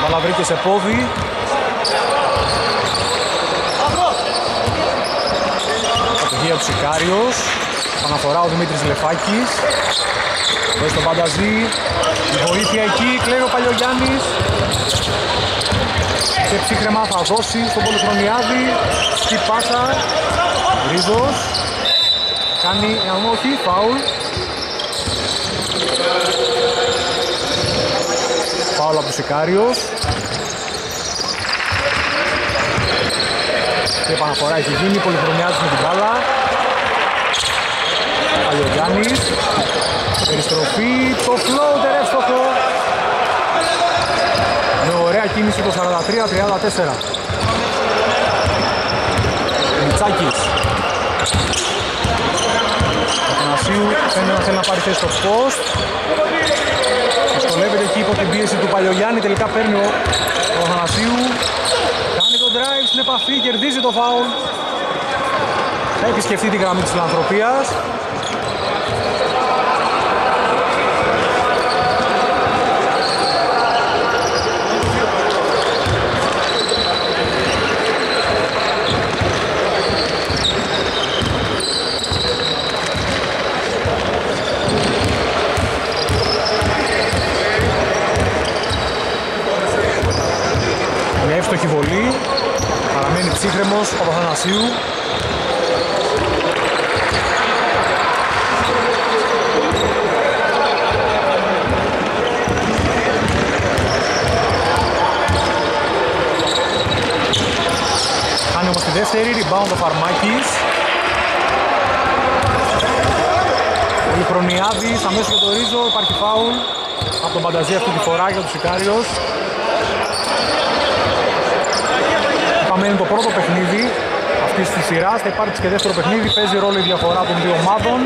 Μπαλά βρήκε σε πόδι. Κατοχή από Σικάριος. Παναφορά ο Δημήτρης Λεφάκης. Βάζει τον Πανταζή. Η βοήθεια εκεί. Κλαίει ο Παλιογιάννης. Και ψύχρεμα θα δώσει στον Πολυχρονιάδη. Στη πάσα. Ρίδος. Κάνει, αν όχι, φάουλ. Φάουλ από τους Ικάριος. Και επαναφορά έχει γίνει, πολυχρονιάζει με την μπάλα. Παλιογιάννης. Περιστροφή, το φλόουτερ εύστοχο. Με ωραία κίνηση το 43-34. Μιτσάκης. Αθανασίου φαίνεται να θέλει να πάρει θέση στο post. Δυσκολεύεται εκεί υπό την πίεση του Παλιογιάννη. Τελικά παίρνει ο, ο Αθανασίου. Κάνει το drive στην επαφή, κερδίζει το foul. Θα επισκεφτεί τη γραμμή της φιλανθρωπίας. Εύστοχη βολή. Παραμένει ψύχρεμος ο Παπαθανασίου. Κάνει όμως τη δεύτερη, rebound ο Φαρμάκης. Πολυχρονιάδης, αμέσως για το Ρίζο, υπάρχει φάουλ από τον Πανταζή αυτή τη φορά για τους Ικάριος. Πάμε είναι το πρώτο παιχνίδι αυτής της σειράς. Θα υπάρξει και δεύτερο παιχνίδι. Παίζει ρόλο η διαφορά των δύο ομάδων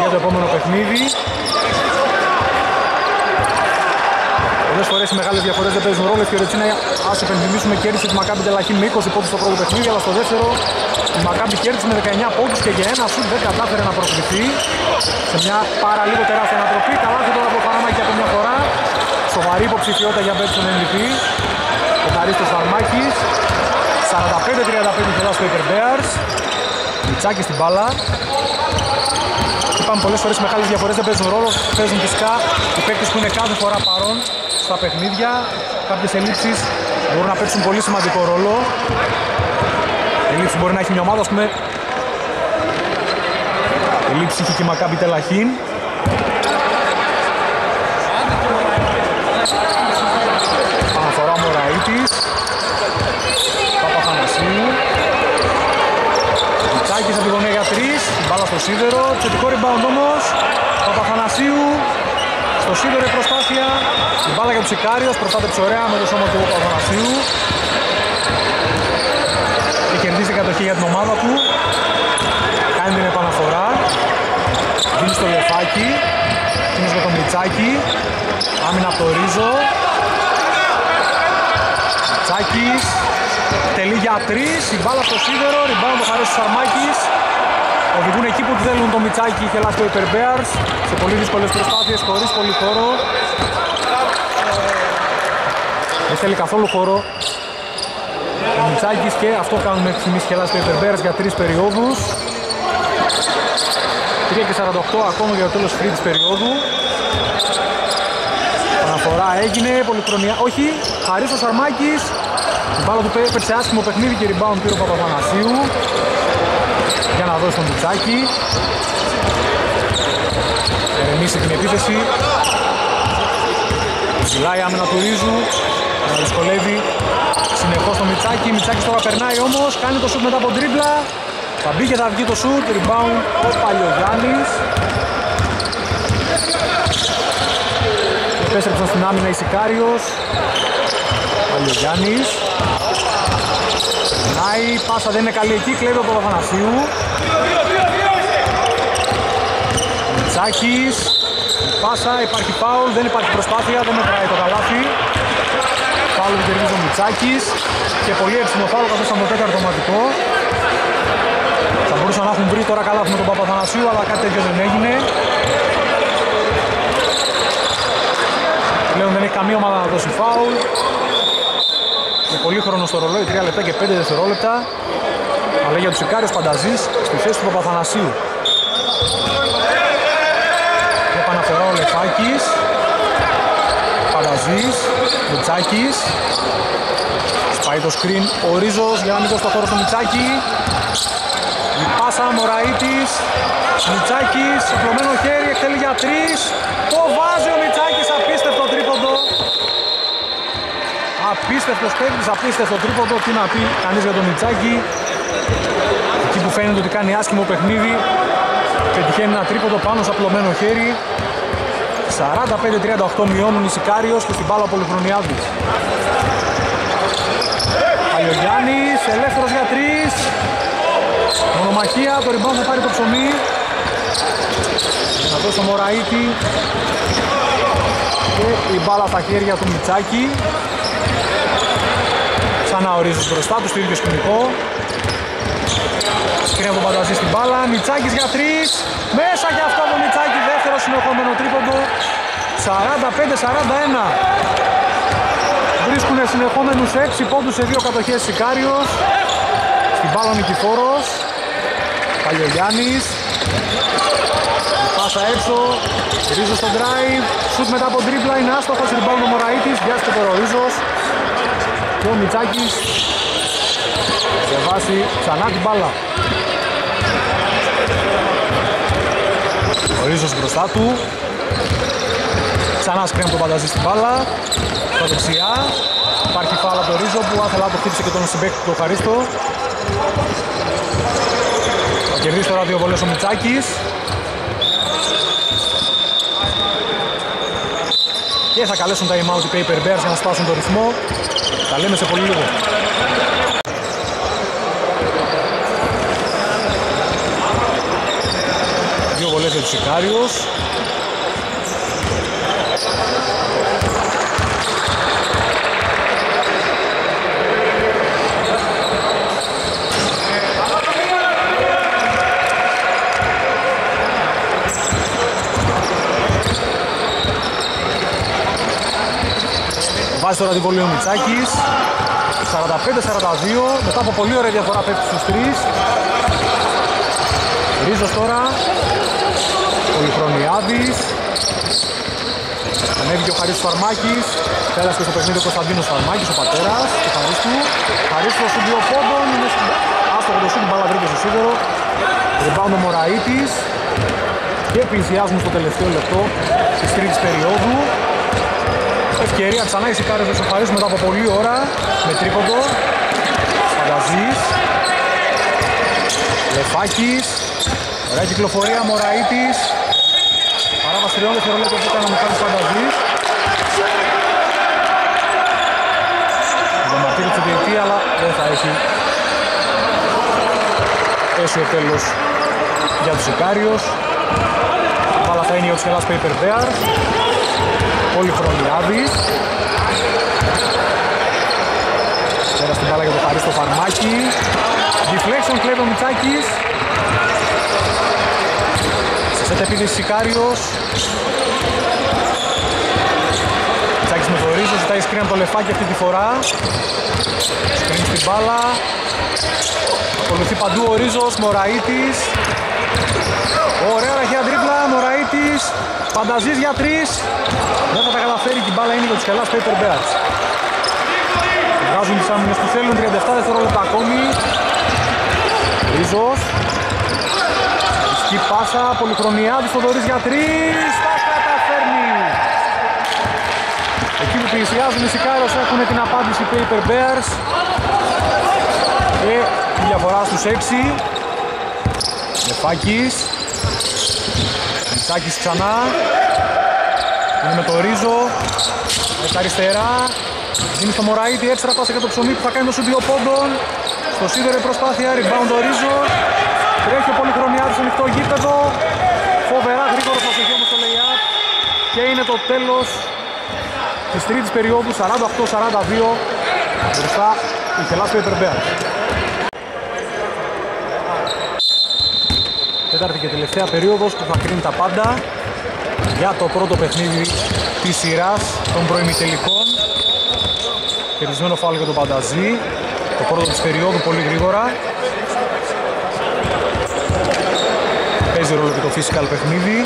για το επόμενο παιχνίδι. Πολλές φορές οι μεγάλες διαφορές δεν παίζουν ρόλο. Η Φιωρετσίνα, ας επενδυμίσουμε, κέρδισε τη Μακάμπη Τελαχή με 20 πόντους στο πρώτο παιχνίδι. Αλλά στο δεύτερο η Μακάμπη κέρδισε με 19 πόντους και για ένα σουτ δεν κατάφερε να προκριθεί. Σε μια πάρα λίγο τεράστια ανατροπή. Καλά τώρα από Φαρμάκη από μια φορά. Σοβαρή υποψηφιότητα για παίξει τον MVP. Ο Χαρίστος Φαρμάκης 45-35 κιλά στο Hyper Bears. Μιτσάκι στην μπάλα. Είπαμε πολλές φορές μεγάλες διαφορές δεν παίζουν ρόλο. Παίζουν φυσικά οι παίκτες που είναι κάθε φορά παρόν στα παιχνίδια. Κάποιες ελλείψεις μπορούν να παίξουν πολύ σημαντικό ρόλο. Ελλείψη μπορεί να έχει μια ομάδα, ας πούμε. Ελλείψη είχε και η Μακάμπι Τελαχίν. Παναφορά ο Μωραΐτης. Παπαθανασίου. Μητσάκης από τη γωνία για τρεις. Μπάλα στο σίδερο. Θετικό rebound όμως. Παπαθανασίου. Στο σίδερο η προσπάθεια. Η μπάλα για τους Ικάριος. Προστάτεψε ωραία με το σώμα του Παπαθανασίου. Και κερδίζει κατοχή για την ομάδα του. Κάνει την επαναφορά. Δίνει στο λεφάκι. Είναι με τον Μιτσάκη. Άμυνα από το Ρίζο. Τσάκης τελεί για τρεις, η μπάλα στο σίδερο, rebound ο Χαρέσος Σαρμάκης οδηγούν εκεί που θέλουν το Μιτσάκη και Λάσκο Υπερμπέαρς σε πολύ δύσκολες προσπάθειες, χωρίς πολύ χώρο. Δεν θέλει καθόλου χώρο ο Μιτσάκης και αυτό κάνουν μέχρι στιγμής και Λάσκο Υπερμπέαρς για τρεις περιόδους. 3 και 48 ακόμα για το τέλος της περίοδου. Αναφορά έγινε, πολυχρονιά, όχι, Χαρίσος Αρμάκης. Η μπάλα του έπαιξε άσχημο παιχνίδι και rebound πήρε ο Παπαθανασίου για να δώσει τον Μιτσάκη ερεμίσει την επίθεση. Ζηλάει άμενα του Ρίζου. Να δυσκολεύει συνεχώς τον Μιτσάκη. Μιτσάκης τώρα περνάει όμως, κάνει το σουτ μετά από τρίμπλα θα μπει και θα βγει το σουτ, rebound ο Παλιογιάννης. Επέστρεψαν στην άμυνα η Σικάριος. Παλιογιάννης. Νάι, πάσα δεν είναι καλή εκεί, κλέβει ο Παπαθανασίου. Τσάκης. Πάσα, υπάρχει φάουλ, δεν υπάρχει προσπάθεια, δεν μετράει το καλάθι. Φάουλ που κερδίζει ο Μιτσάκης. Και πολύ εύσημο φάουλ καθώς ήταν το τέταρτο ματικό. Θα μπορούσαν να έχουν βρει τώρα καλά με τον Παπαθανασίου, αλλά κάτι τέτοιο δεν έγινε. Πλέον δεν έχει καμία ομάδα να δώσει φάουλ. Με πολύ χρόνο στο ρολόι, 3 λεπτά και 5 δευτερόλεπτα. Αλλά για τους Ικάριος Πανταζής στη θέση του Παπαθανασίου. Και επαναφορά ο Λεφάκης. Πανταζής, Μιτσάκης. Σπάει το screen ο Ρίζος για να μην δώσει το χώρο στο Μιτσάκη. Η πάσα Μωραΐτης. Μιτσάκης, απλωμένο χέρι, εκτελεί για τρεις. Το βάζει ο Μιτσάκης, απίστευτο τρίποντο. Απίστευτος παίκτης, απίστευτο τρίποντο. Τι να πει κανείς για τον Μιτσάκη. Εκεί που φαίνεται ότι κάνει άσχημο παιχνίδι. Πετυχαίνει ένα τρίποντο πάνω σε απλωμένο χέρι. 45-38 μειώνουν οι Σικάριος και στην μπάλα ο Πολυχρονιάδης. Παλιογιάννης, ελεύθερος για τρεις. Μονομαχία, το rebound θα πάρει το ψωμί. Να δώσει το Μωραΐτη. Και η μπάλα στα χέρια του Μιτσάκη. Ξανά ορίζει μπροστά τους στο ίδιο σκηνικό. Σκρίνει από τον Πανταζή στην μπάλα. Μιτσάκης για τρεις. Μέσα και αυτό το Μιτσάκη. Δεύτερο συνεχόμενο τρίποντο. 45-41. Βρίσκουν συνεχόμενους 6 πόντους σε δύο κατοχές Σικάριος. Στην μπάλα Νικηφόρος. Παλιογιάννης. Πάσα έξω. Ρίζος στο drive. Σουτ μετά από τρίπλα. Είναι άστοχος. Ριμπάουν ο Μωραΐτης. Βιάστηκε τώρα ο Ρίζος. Και ο Μιτσάκης. Σε βάση ξανά την μπάλα. Ρίζος μπροστά του. Ξανά σκρίνει τον Πανταζής στην μπάλα. Στα δεξιά. Υπάρχει φάλα από τον Ρίζο που άθελα το χτύπησε και τον συμπέκτη του Χαρίστο. Θα κερδίσει τώρα δύο βολές ο Μιτσάκης. Και θα καλέσουν τα time out οι Paper Bears για να σπάσουν το ρυθμό. Τα λέμε σε πολύ λίγο. Δύο βολές για τους Ικάριους. Βάζει τώρα την βολή ο Μιτσάκης 45-42 μετά από πολύ ωραία διαφορά πέφτει στους 3 Ρίζος τώρα Πολυχρονιάδης Ανέβη και ο Χαρίς Φαρμάκης Πέρασε στο παιχνίδι ο Κωνσταντίνος Φαρμάκης, ο πατέρας του Χαρίστου Χαρίστου στο δύο πόντων είναι άστοχο το σούτ, μπάλα βρήκε στο σίδερο Ριμπάουν ο Μωραΐτης και πλησιάζουν στο τελευταίο λεπτό της τρίτης περίοδου Ευκαιρία ξανά οι Σικάρες να σοφαρίσουν μετά από πολλή ώρα με τρίποντο. Φανταζής. Λεφάκης. Ωραία κυκλοφορία, Μωραΐτης. Παράβαση τριών δευτερόλεπτων που έκανε ο Μιχάλης Φανταζής. Δωματήρι του διετή, αλλά δεν θα έχει αίσιο τέλος για τους Σικάριος. Μπάλα θα είναι για τους Hellas Paper Bears. Πολυχρονιάδης. Πέρα στην μπάλα για το Χαρίστο Φαρμάκη. Deflection κλέβει ο Μιτσάκης. Σε σετ επίδεση Σικάριος. Μιτσάκης με το ρίζο, ζητάει σκριν από το λεφάκι αυτή τη φορά. Σκριν στην μπάλα. Ακολουθεί παντού ο Ρίζος, Μωραΐτης. Ωραία ραχαία τρίπλα, Μωραΐτης. Φανταζής για τρεις. Δεν θα τα καταφέρει και η μπάλα είναι για τους Hellas Paper Bears. Βγάζουν τις άμυνες που θέλουν, 37 δευτερόλεπτα ακόμη. Ρίζος. Ισκή πάσα, Πολυχρονιάδης, Θοδωρής για τρεις. Τα καταφέρνει. Εκεί που πλησιάζουν οι Σικάρος έχουν την απάντηση Paper Bears. Και η διαφορά στους 6. Λεφάκης. Μιτσάκης ξανά. Είναι με το Ρίζο. Με τα αριστερά. Δίνει στο Μωραήτη έξτρα πάσα για το ψωμί που θα κάνει το σου δύο πόντων. Στο σίδερο η προσπάθεια. Rebound το Ρίζος. Τρέχει ο Πολυχρονιάδης στο ανοιχτό γήπεδο. Φοβερά γρήγορο προσοχή όμως το lay-up. Και είναι το τέλος της τρίτης περίοδου 48-42 μπροστά η Χελάς Πέτερ Τέταρτη και τελευταία περίοδος που θα κρίνει τα πάντα για το πρώτο παιχνίδι της σειράς των προημιτελικών. Κερδισμένο φάουλ για τον Πανταζή. Το πρώτο της περίοδου πολύ γρήγορα. Παίζει ρόλο και το physical παιχνίδι.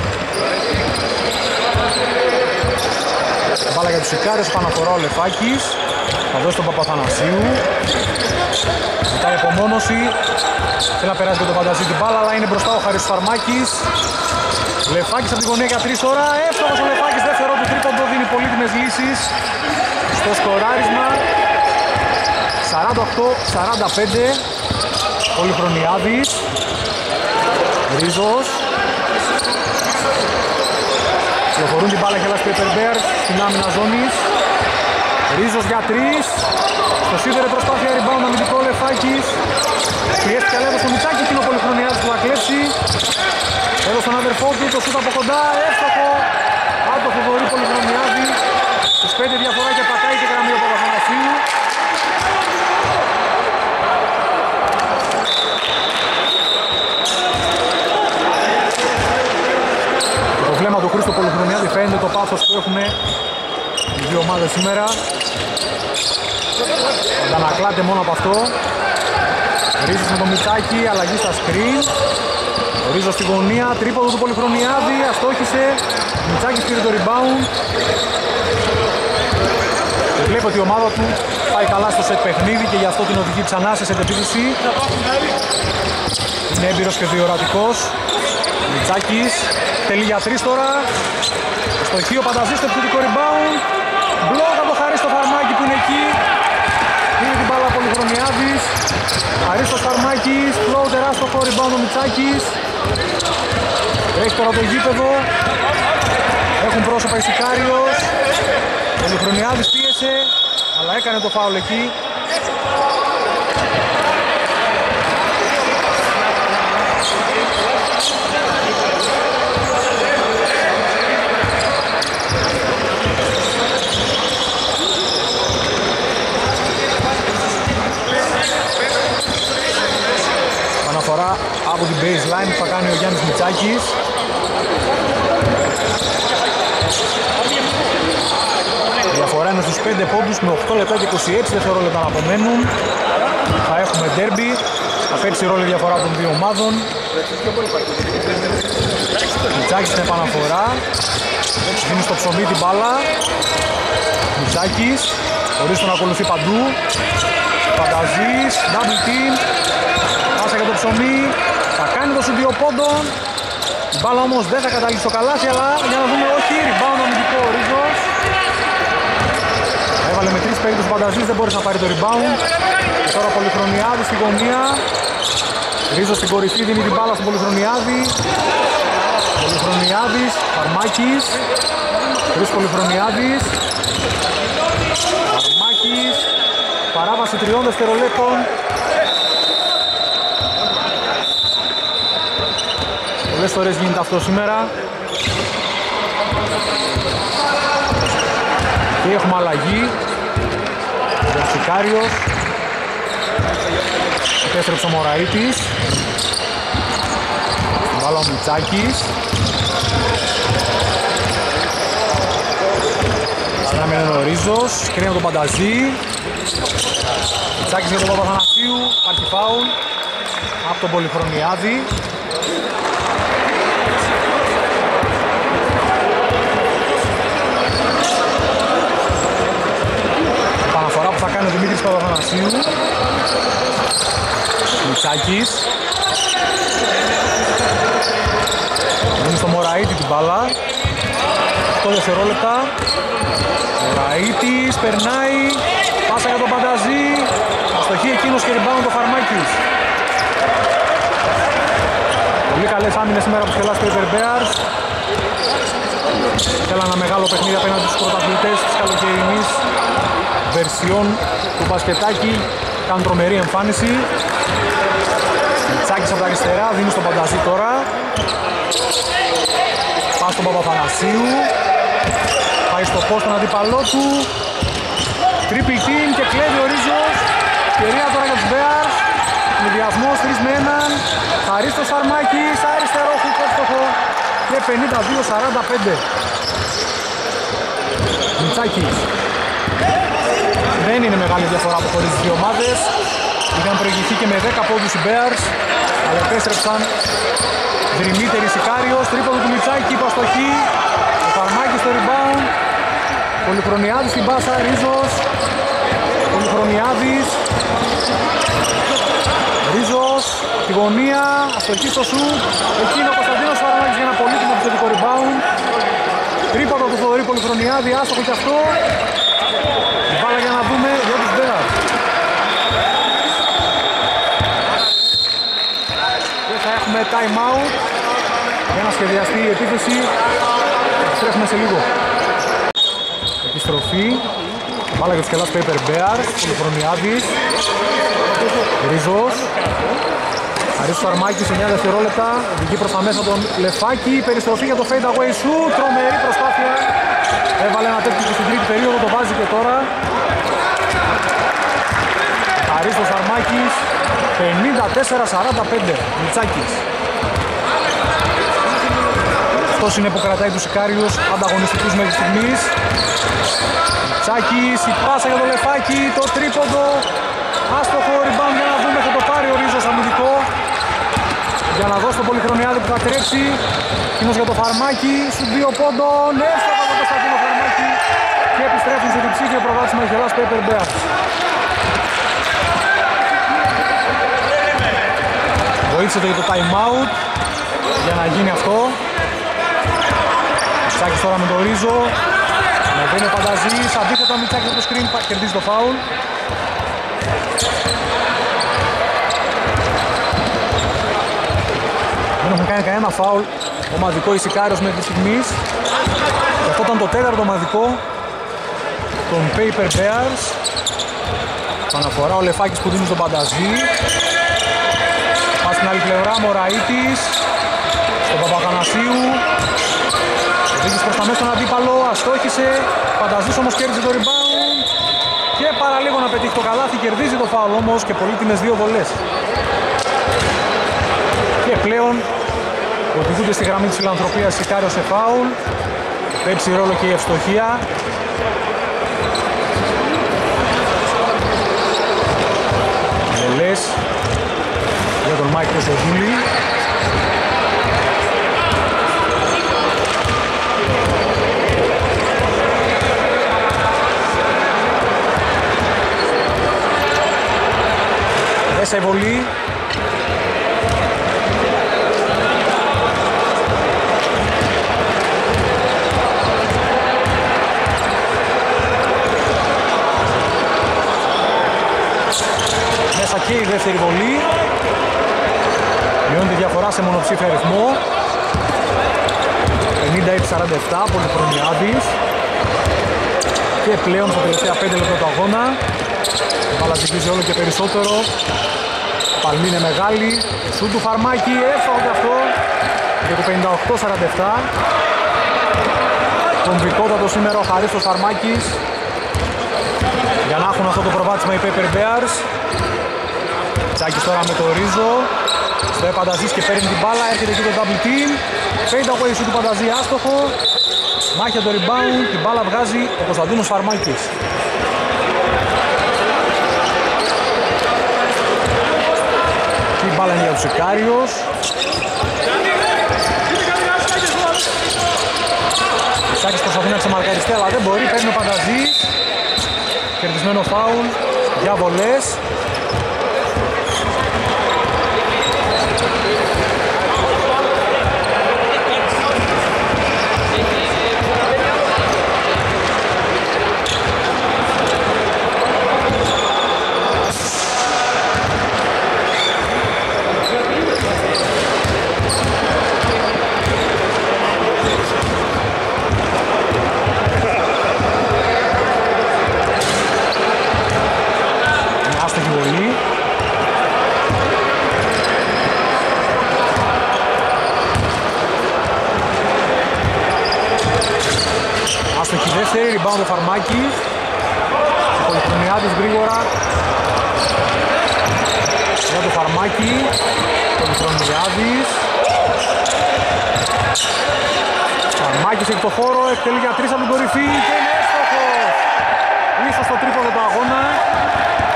Μπάλα για τους Ικάρες, παναφορά ο Λεφάκης. Θα δώσει τον Παπαθανασίου. Ζητάει απομόνωση. Θέλει να περάσει και τον Πανταζή την μπάλα, αλλά είναι μπροστά ο Χαρίς Φαρμάκης. Λεφάκης από την γωνία για τρεις τώρα. Εύστοχος ο Λεφάκης, δεύτερο του τρίποντο, δίνει πολύτιμες λύσεις στο σκοράρισμα. 48-45. Πολυχρονιάδης. Ρίζος. Προχωρούν την μπάλα Χέλας Πέτερμπερ στην άμυνα ζώνης. Ρίζος για τρεις. Στο σίδερο προσπάθεια rebound αμυντικό Λεφάκης. Πιέστηκε αλλά έδωσε ο Μιτσάκη, εκείνο ο Πολυχρονιάδης που θα κλέψει. Έδωσε τον αδερφό του, το σούτ από κοντά, εύστοχο. Αν το φοβορεί Πολυχρονιάδη. Στους πέντε διαφορά και πατάει και γραμμή ο Παπαθανασίου. Το βλέμμα του Χρήστο Πολυχρονιάδη φαίνεται το πάθος που έχουν οι δύο ομάδες σήμερα. Αντανακλάται μόνο από αυτό. Ρίζος με το Μιτσάκι, αλλαγή στα screen. Ο Ρίζος στη γωνία, τρίποδο του Πολυχρονιάδη, αστόχησε. Μιτσάκης πήρε το rebound. Και βλέπει ότι η ομάδα του πάει καλά στο set παιχνίδι και γι' αυτό την οδηγεί ξανά σε set επίθεση. Είναι έμπειρος και διορατικός. Μιτσάκης, θέλει για τρεις τώρα. Στο ηχείο Πανταζής στο επιθετικό rebound. Μπλοκ από το Χαρί στο φαρμάκι που είναι εκεί. Είναι την μπάλα Πολυχρονιάδης. Αρίστος Φαρμάκης, φλόου τεράστιο rebound ο Μιτσάκης. Έχει τώρα το γήπεδο. Έχουν πρόσωπα η Σικάριος. Πολυχρονιάδης πίεσε, αλλά έκανε το φάουλ εκεί. Αναφορά από την baseline που θα κάνει ο Γιάννης Μιτσάκης. Διαφορά είναι στους 5 πόντους με 8 λεπτά και 26 δευτερόλεπτα να απομένουν. Θα έχουμε derby. Θα παίξει ρόλο η διαφορά των δύο ομάδων. Μιτσάκης στην επαναφορά. Δίνει στο ψωμί την μπάλα. Μιτσάκης. Χωρίς τον ακολουθεί παντού. Φανταζής. Double team. Πάσα για το ψωμί. Θα κάνει το σου δύο πόντων. Η μπάλα όμως δεν θα καταλήξει στο καλάθι, αλλά για να δούμε όχι. Rebound αμυντικό ο Ρίζος. Έβαλε με τρεις παίκτες Φανταζής, δεν μπόρεσε να πάρει το rebound. Και τώρα Πολυχρονιάδη στη γωνία. Ρίζος στην κορυφή δίνει την μπάλα στον Πολυχρονιάδη. Πολυχρονιάδης, Φαρμάκης. Τρεις Πολυχρονιάδης. Φαρμάκης. Παράβαση τριών δευτερολέπτων. Πολλές φορές γίνεται αυτό σήμερα. Και έχουμε αλλαγή. Ο Σικάριος. Επέστρεψε ο Μωραΐτης. Βάλα ο Μιτσάκης. Στράμε είναι ο Ρίζος. Κρίνει από τον Πανταζή. Μιτσάκης για τον Παπαθανασίου. Υπάρχει φάουλ. Από τον Πολυχρονιάδη. Παναφορά που θα κάνει ο Δημήτρης Παπαθανασίου. Μιτσάκης. Δίνει στο Μωραΐτη την μπάλα. 8 δευτερόλεπτα. Μωραΐτης, περνάει. Πάσα για τον Πανταζή. Αστοχή εκείνος και rebound το Φαρμάκης. Πολύ καλές άμυνες σήμερα από τους Hellas Paper Bears. Θέλα ένα μεγάλο παιχνίδι απέναντι στους πρωταθλητές της καλοκαιρινής βερσιών του μπασκετάκι. Κάνουν τρομερή εμφάνιση. Τσάκης από τα αριστερά, δίνει στον Πανταζή τώρα. Πάει στον Παπαθανασίου. Πάει στο post τον αντίπαλό του. Triple team και κλέβει ο Ρίζος. Ευκαιρία τώρα για τους Bears. Συνδυασμός 3 με 1. Χαρίστος Φαρμάκης, αριστερό χουκόστοχο και 52-45. Μιτσάκης. Δεν είναι μεγάλη διαφορά που χωρίς τις δύο ομάδες. Είχαν προηγηθεί και με 10 πόντους οι Bears, αλλά επέστρεψαν Δρυμύτερη Σικάριος, τρίποδο του Μιτσάκη, υπαστοχή, ο Φαρμάκης στο rebound, Πολυχρονιάδης στην πάσα, Ρίζος, Πολυχρονιάδης, Ρίζος, τη γωνία, αστοχή στο σου, εκείνο ο Κωνσταντίνος Φαρμάκης για ένα πολύτιμο επιθετικό rebound, τρίποδο του Θοδωρή Πολυχρονιάδη, άστοχο και αυτό, η μπάλα για να δούμε για τους Bears. Και θα έχουμε time out για να σχεδιαστεί η επίθεση. Επιστρέφουμε σε λίγο. Επιστροφή. Μπάλα για τους Κελάς Paper Bears. Πολυχρονιάδης. Ριζός. Αρίσος Αρμάκης 9 δευτερόλεπτα. Οδηγεί προς τα μέσα τον Λεφάκη. Περιστροφή για το fade away shoot. Τρομερή προσπάθεια. Έβαλε ένα τέτοιο και στην τρίτη περίοδο. Το βάζει και τώρα. Αρίστος Αρμάκης 54-45 Μιτσάκης Αυτός είναι που κρατάει τους Ικάριους ανταγωνιστικούς μέχρι στιγμής. Μιτσάκης, η πάσα για το λεφάκι, το τρίποντο. Άστοχο rebound για να δούμε θα το πάρει ο Ρίζος αμυντικό. Για να δώσει το πολυχρονιάδι που θα τρέξει Κοινός για το φαρμάκι, σου δύο πόντων. Εύστοχα από το Κωνσταντίνο φαρμάκι και επιστρέφουν στο διψήφιο προβάσμα η Χελάς Paper Bears. Βοήθησε το για το time out. Για να γίνει αυτό. Μιτσάκης τώρα με το Ρίζο. Ανεβαίνει ο Πανταζής, αντίθετα ο Μιτσάκης με το screen, κερδίζει το foul. Δεν έχουν κάνει κανένα foul ομαδικό η Σικάριος μέχρι τη στιγμής. Και αυτό ήταν το τέταρτο ομαδικό των Paper Bears. Παναφορά ο Λεφάκης που δίνει στον Πανταζή. Πάει στην άλλη πλευρά, Μωραΐτης, στον Παπαθανασίου. Οδήγησε προς τα μέσα τον αντίπαλο, αστόχησε. Φανταζής όμως κέρδισε το rebound. Και παραλίγο να πετύχει το καλάθι, κερδίζει το φάουλ όμως και πολύτιμες δύο βολές. Και πλέον οδηγούνται στη γραμμή της φιλανθρωπίας Σικάριο σε φάουλ. Παίξει ρόλο και η ευστοχία. Λελές για τον Μάικ Κοσοδούλη. Μέσα η βολή. Μέσα και η δεύτερη βολή. Μειώνει τη διαφορά σε μονοψήφιο αριθμό. 50-47, Πολυχρονιάδης. Και πλέον στα τελευταία 5 λεπτά του αγώνα. Η μπάλα όλο και περισσότερο. Παλμή είναι μεγάλη. Σου του φαρμάκι, έφαγε και αυτό. Για το 58-47. Κομβικότατο σήμερα ο Χαρίστος Φαρμάκης. Για να έχουν αυτό το προβάτισμα οι Paper Bears. Τσάκης τώρα με το Ρίζο. Στο Πανταζής και παίρνει την μπάλα, έρχεται εκεί το double team. Fade away σου του Πανταζή άστοχο. Μάχια το rebound, την μπάλα βγάζει ο Κωνσταντίνος Φαρμάκης Η μπάλα είναι για τους Ικάριος Τσάκης προσπαθεί να ξεμαρκαριστεί αλλά δεν μπορεί, παίρνει ο Πανταζής. Κερδισμένο φάουλ. Για βολές καθυστερεί rebound ο Φαρμάκης. Ο Πολυχρονιάδης γρήγορα. Για το Φαρμάκη. Ο Πολυχρονιάδης. Φαρμάκης έχει το χώρο, εκτελεί για τρεις από την κορυφή και είναι έστοχος. Ίσως το τρίποδο του αγώνα.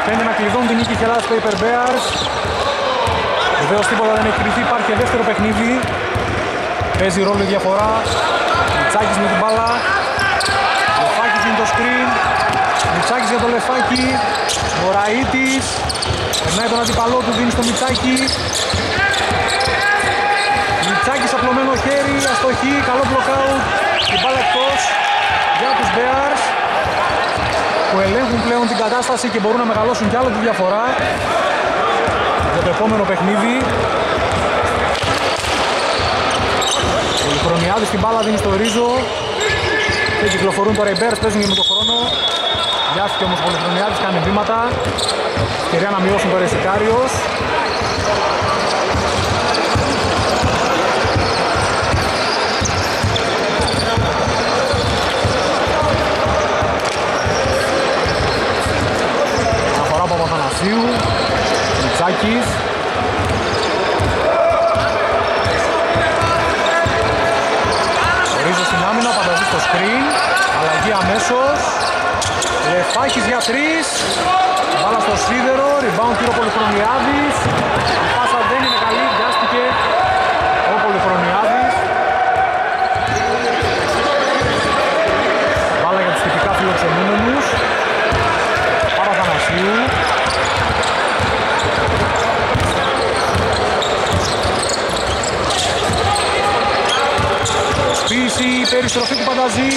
Φαίνεται να κλειδώνουν την νίκη και Ελλάδα Paper Bears. Βεβαίως τίποτα δεν έχει κρυφθεί, υπάρχει και δεύτερο παιχνίδι. Παίζει ρόλο η διαφορά. Μιτσάκης με την μπάλα. Λεφάκης είναι το screen. Μιτσάκης για το Λεφάκι. Μωραΐτης. Περνάει τον αντιπαλό του, δίνει στο Μιτσάκη. Μιτσάκης απλωμένο χέρι, αστοχή, καλό blockout. Την μπάλα εκτός για τους Bears που ελέγχουν πλέον την κατάσταση και μπορούν να μεγαλώσουν κι άλλο τη διαφορά για το επόμενο παιχνίδι. Ο Λιχρονιάδης την μπάλα δίνει στο Ρίζο και κυκλοφορούν τώρα οι Bears, παίζουν και με τον χρόνο. Βιάστηκε όμως ο Λιχρονιάδης, κάνει βήματα. Ευκαιρία να μειώσουν το Ρεσικάριος. Αναφορά από Παπαθανασίου. Μητσάκης. Στο screen. Αλλαγή αμέσως. Λεφάκης για τρεις. Μπάλα στο σίδερο, rebound κύριο Πολυχρονιάδης. Η πάσα δεν είναι καλή, βιάστηκε ο Πολυχρονιάδης. Μπάλα για τους τυπικά φιλοξενούμενους. Παραθανασίου. Πίση, περιστροφή του Πανταζή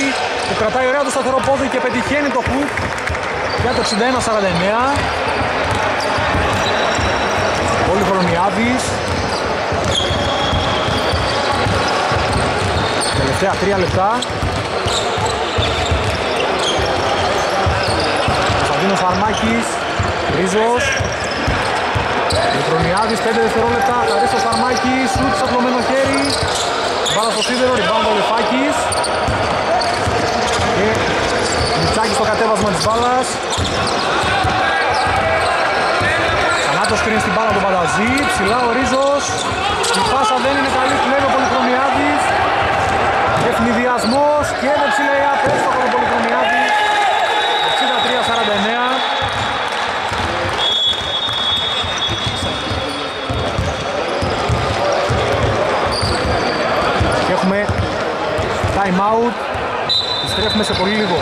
που κρατάει ωραία το σταθερό πόδι και πετυχαίνει το hook για το 61-49. Πολύ χρονιάδης. Τελευταία τρία λεπτά. Κωνσταντίνος Φαρμάκης, Ρίζος. Μικρονιάδης, 5 δευτερόλεπτα, Χαρίστος Φαρμάκης, σουτ στο απλωμένο χέρι. Μπάλα στο σίδερο, rebound ο Λεφάκης. Και Μιτσάκης στο κατέβασμα της μπάλας. Ξανά το σκριν στην μπάλα του Πανταζή, ψηλά ο Ρίζος. Η πάσα δεν είναι καλή, κλέβει ο Πολυχρονιάδης. Ευνηδιασμός και δεν ψηλάει απέστοχο τον Πολυχρονιάδη. 63-49. Και έχουμε time out. Επιστρέφουμε σε πολύ λίγο.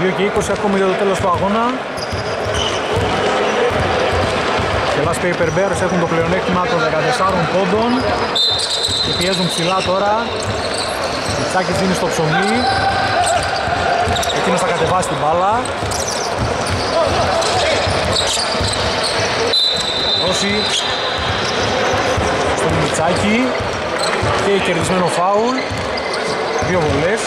2 και 20 ακόμη για το τέλος του αγώνα. Και Last Paper Bears έχουν το πλεονέκτημα των 14 πόντων και πιέζουν ψηλά τώρα. Ο Τσάκης δίνει στο ψωμί. Εκείνος θα κατεβάσει την μπάλα. Δώσει στον Μιτσάκη και κερδισμένο φάουλ. Δύο βολές.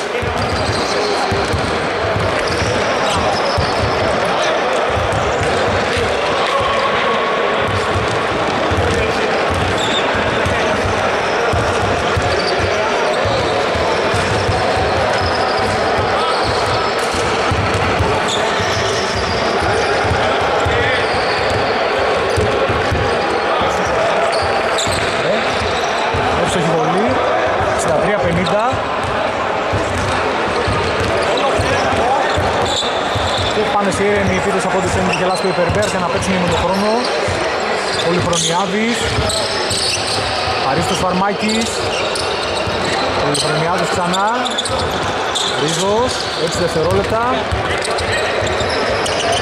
Εύστοχη βολή. 63-50. Και πάνε σε ήρεμη οι φύτες από ό,τι φαίνεται και Λάσκο Υπερμπέρ για να παίξουν με τον χρόνο. Πολυχρονιάδης. Αρίστος Φαρμάκης. Πολυχρονιάδης ξανά. Ρίζος. 6 δευτερόλεπτα.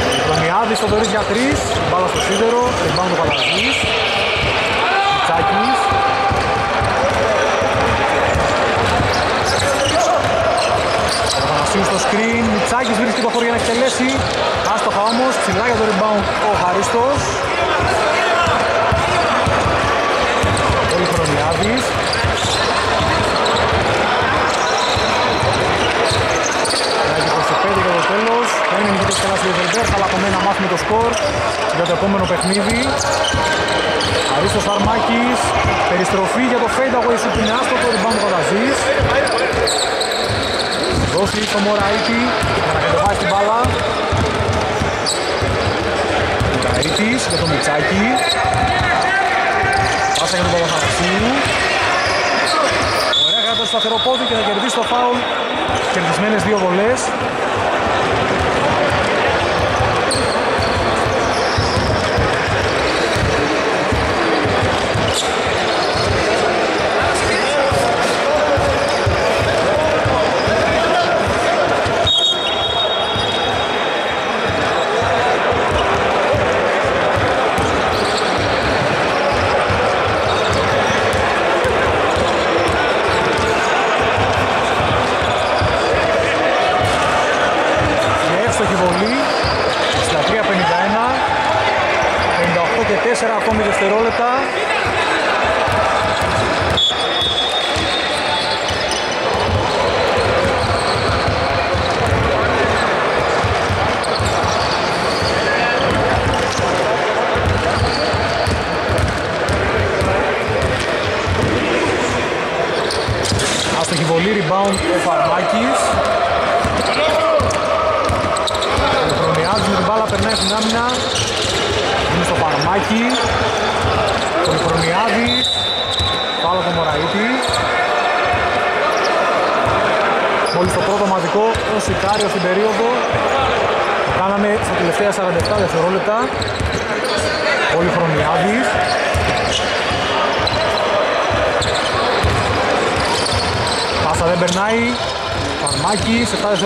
Πολυχρονιάδης το δωρής για 3. Μπάλα στο σίδερο. Ριμπάνω το Παλαζής. Τσάκης. Αθανασίου στο screen, Μιτσάκης βρίσκει το χώρο για να εκτελέσει. Άστοχα όμως, ψηλά για το rebound ο Χαρίστος. Πολύ χρονιάδης. Έχει 25 για το τέλος. Θα είναι νικητής καλά στη Βερμπέρ αλλά από μένα μάθουμε το σκορ για το επόμενο παιχνίδι. Αρίστος Φαρμάκης Περιστροφή για το fade away σου που είναι άστοχο. Rebound ο Καδαζής δώσει στο Μωραήτη για να κατεβάσει την μπάλα. Μωραήτης για το Μιτσάκι. Πάσα για τον Παπαθανασίου. Ωραία γράτα στο σταθερό πόδι και θα κερδίσει το φάουλ. Κερδισμένες δύο βολές.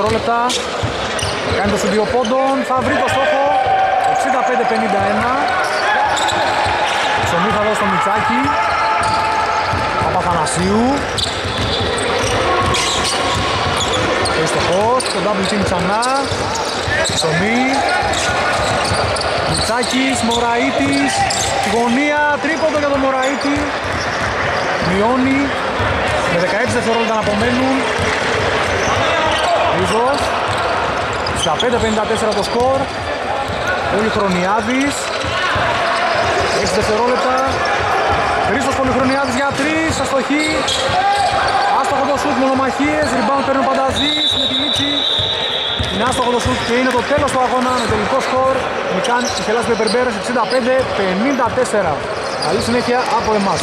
Δευτερόλεπτα. Κάνει το σου δύο πόντων. Θα βρει το στόχο. 65-51. Ψωμί θα δώσει στο Μιτσάκι. Παπαθανασίου. Και στο post. Το double team ξανά. Ψωμί. Μιτσάκης, Μωραΐτης. Γωνία, τρίποντο για τον Μωραΐτη. Μειώνει. Με 16 δευτερόλεπτα να απομένουν. Ρίζος στα 5.54 το σκορ. Πολυχρονιάδης 6 δευτερόλεπτα. Χρήστος Πολυχρονιάδης για 3 αστοχή. Άστοχο το σουτ μονομαχίες. Rebound παίρνει ο Πανταζής με τη λήξη Είναι άστοχο το σουτ και είναι το τέλος του αγώνα με τελικό σκορ. Μικάν η Χελάς Πεπερμπέρες 65-54 Καλή συνέχεια από εμάς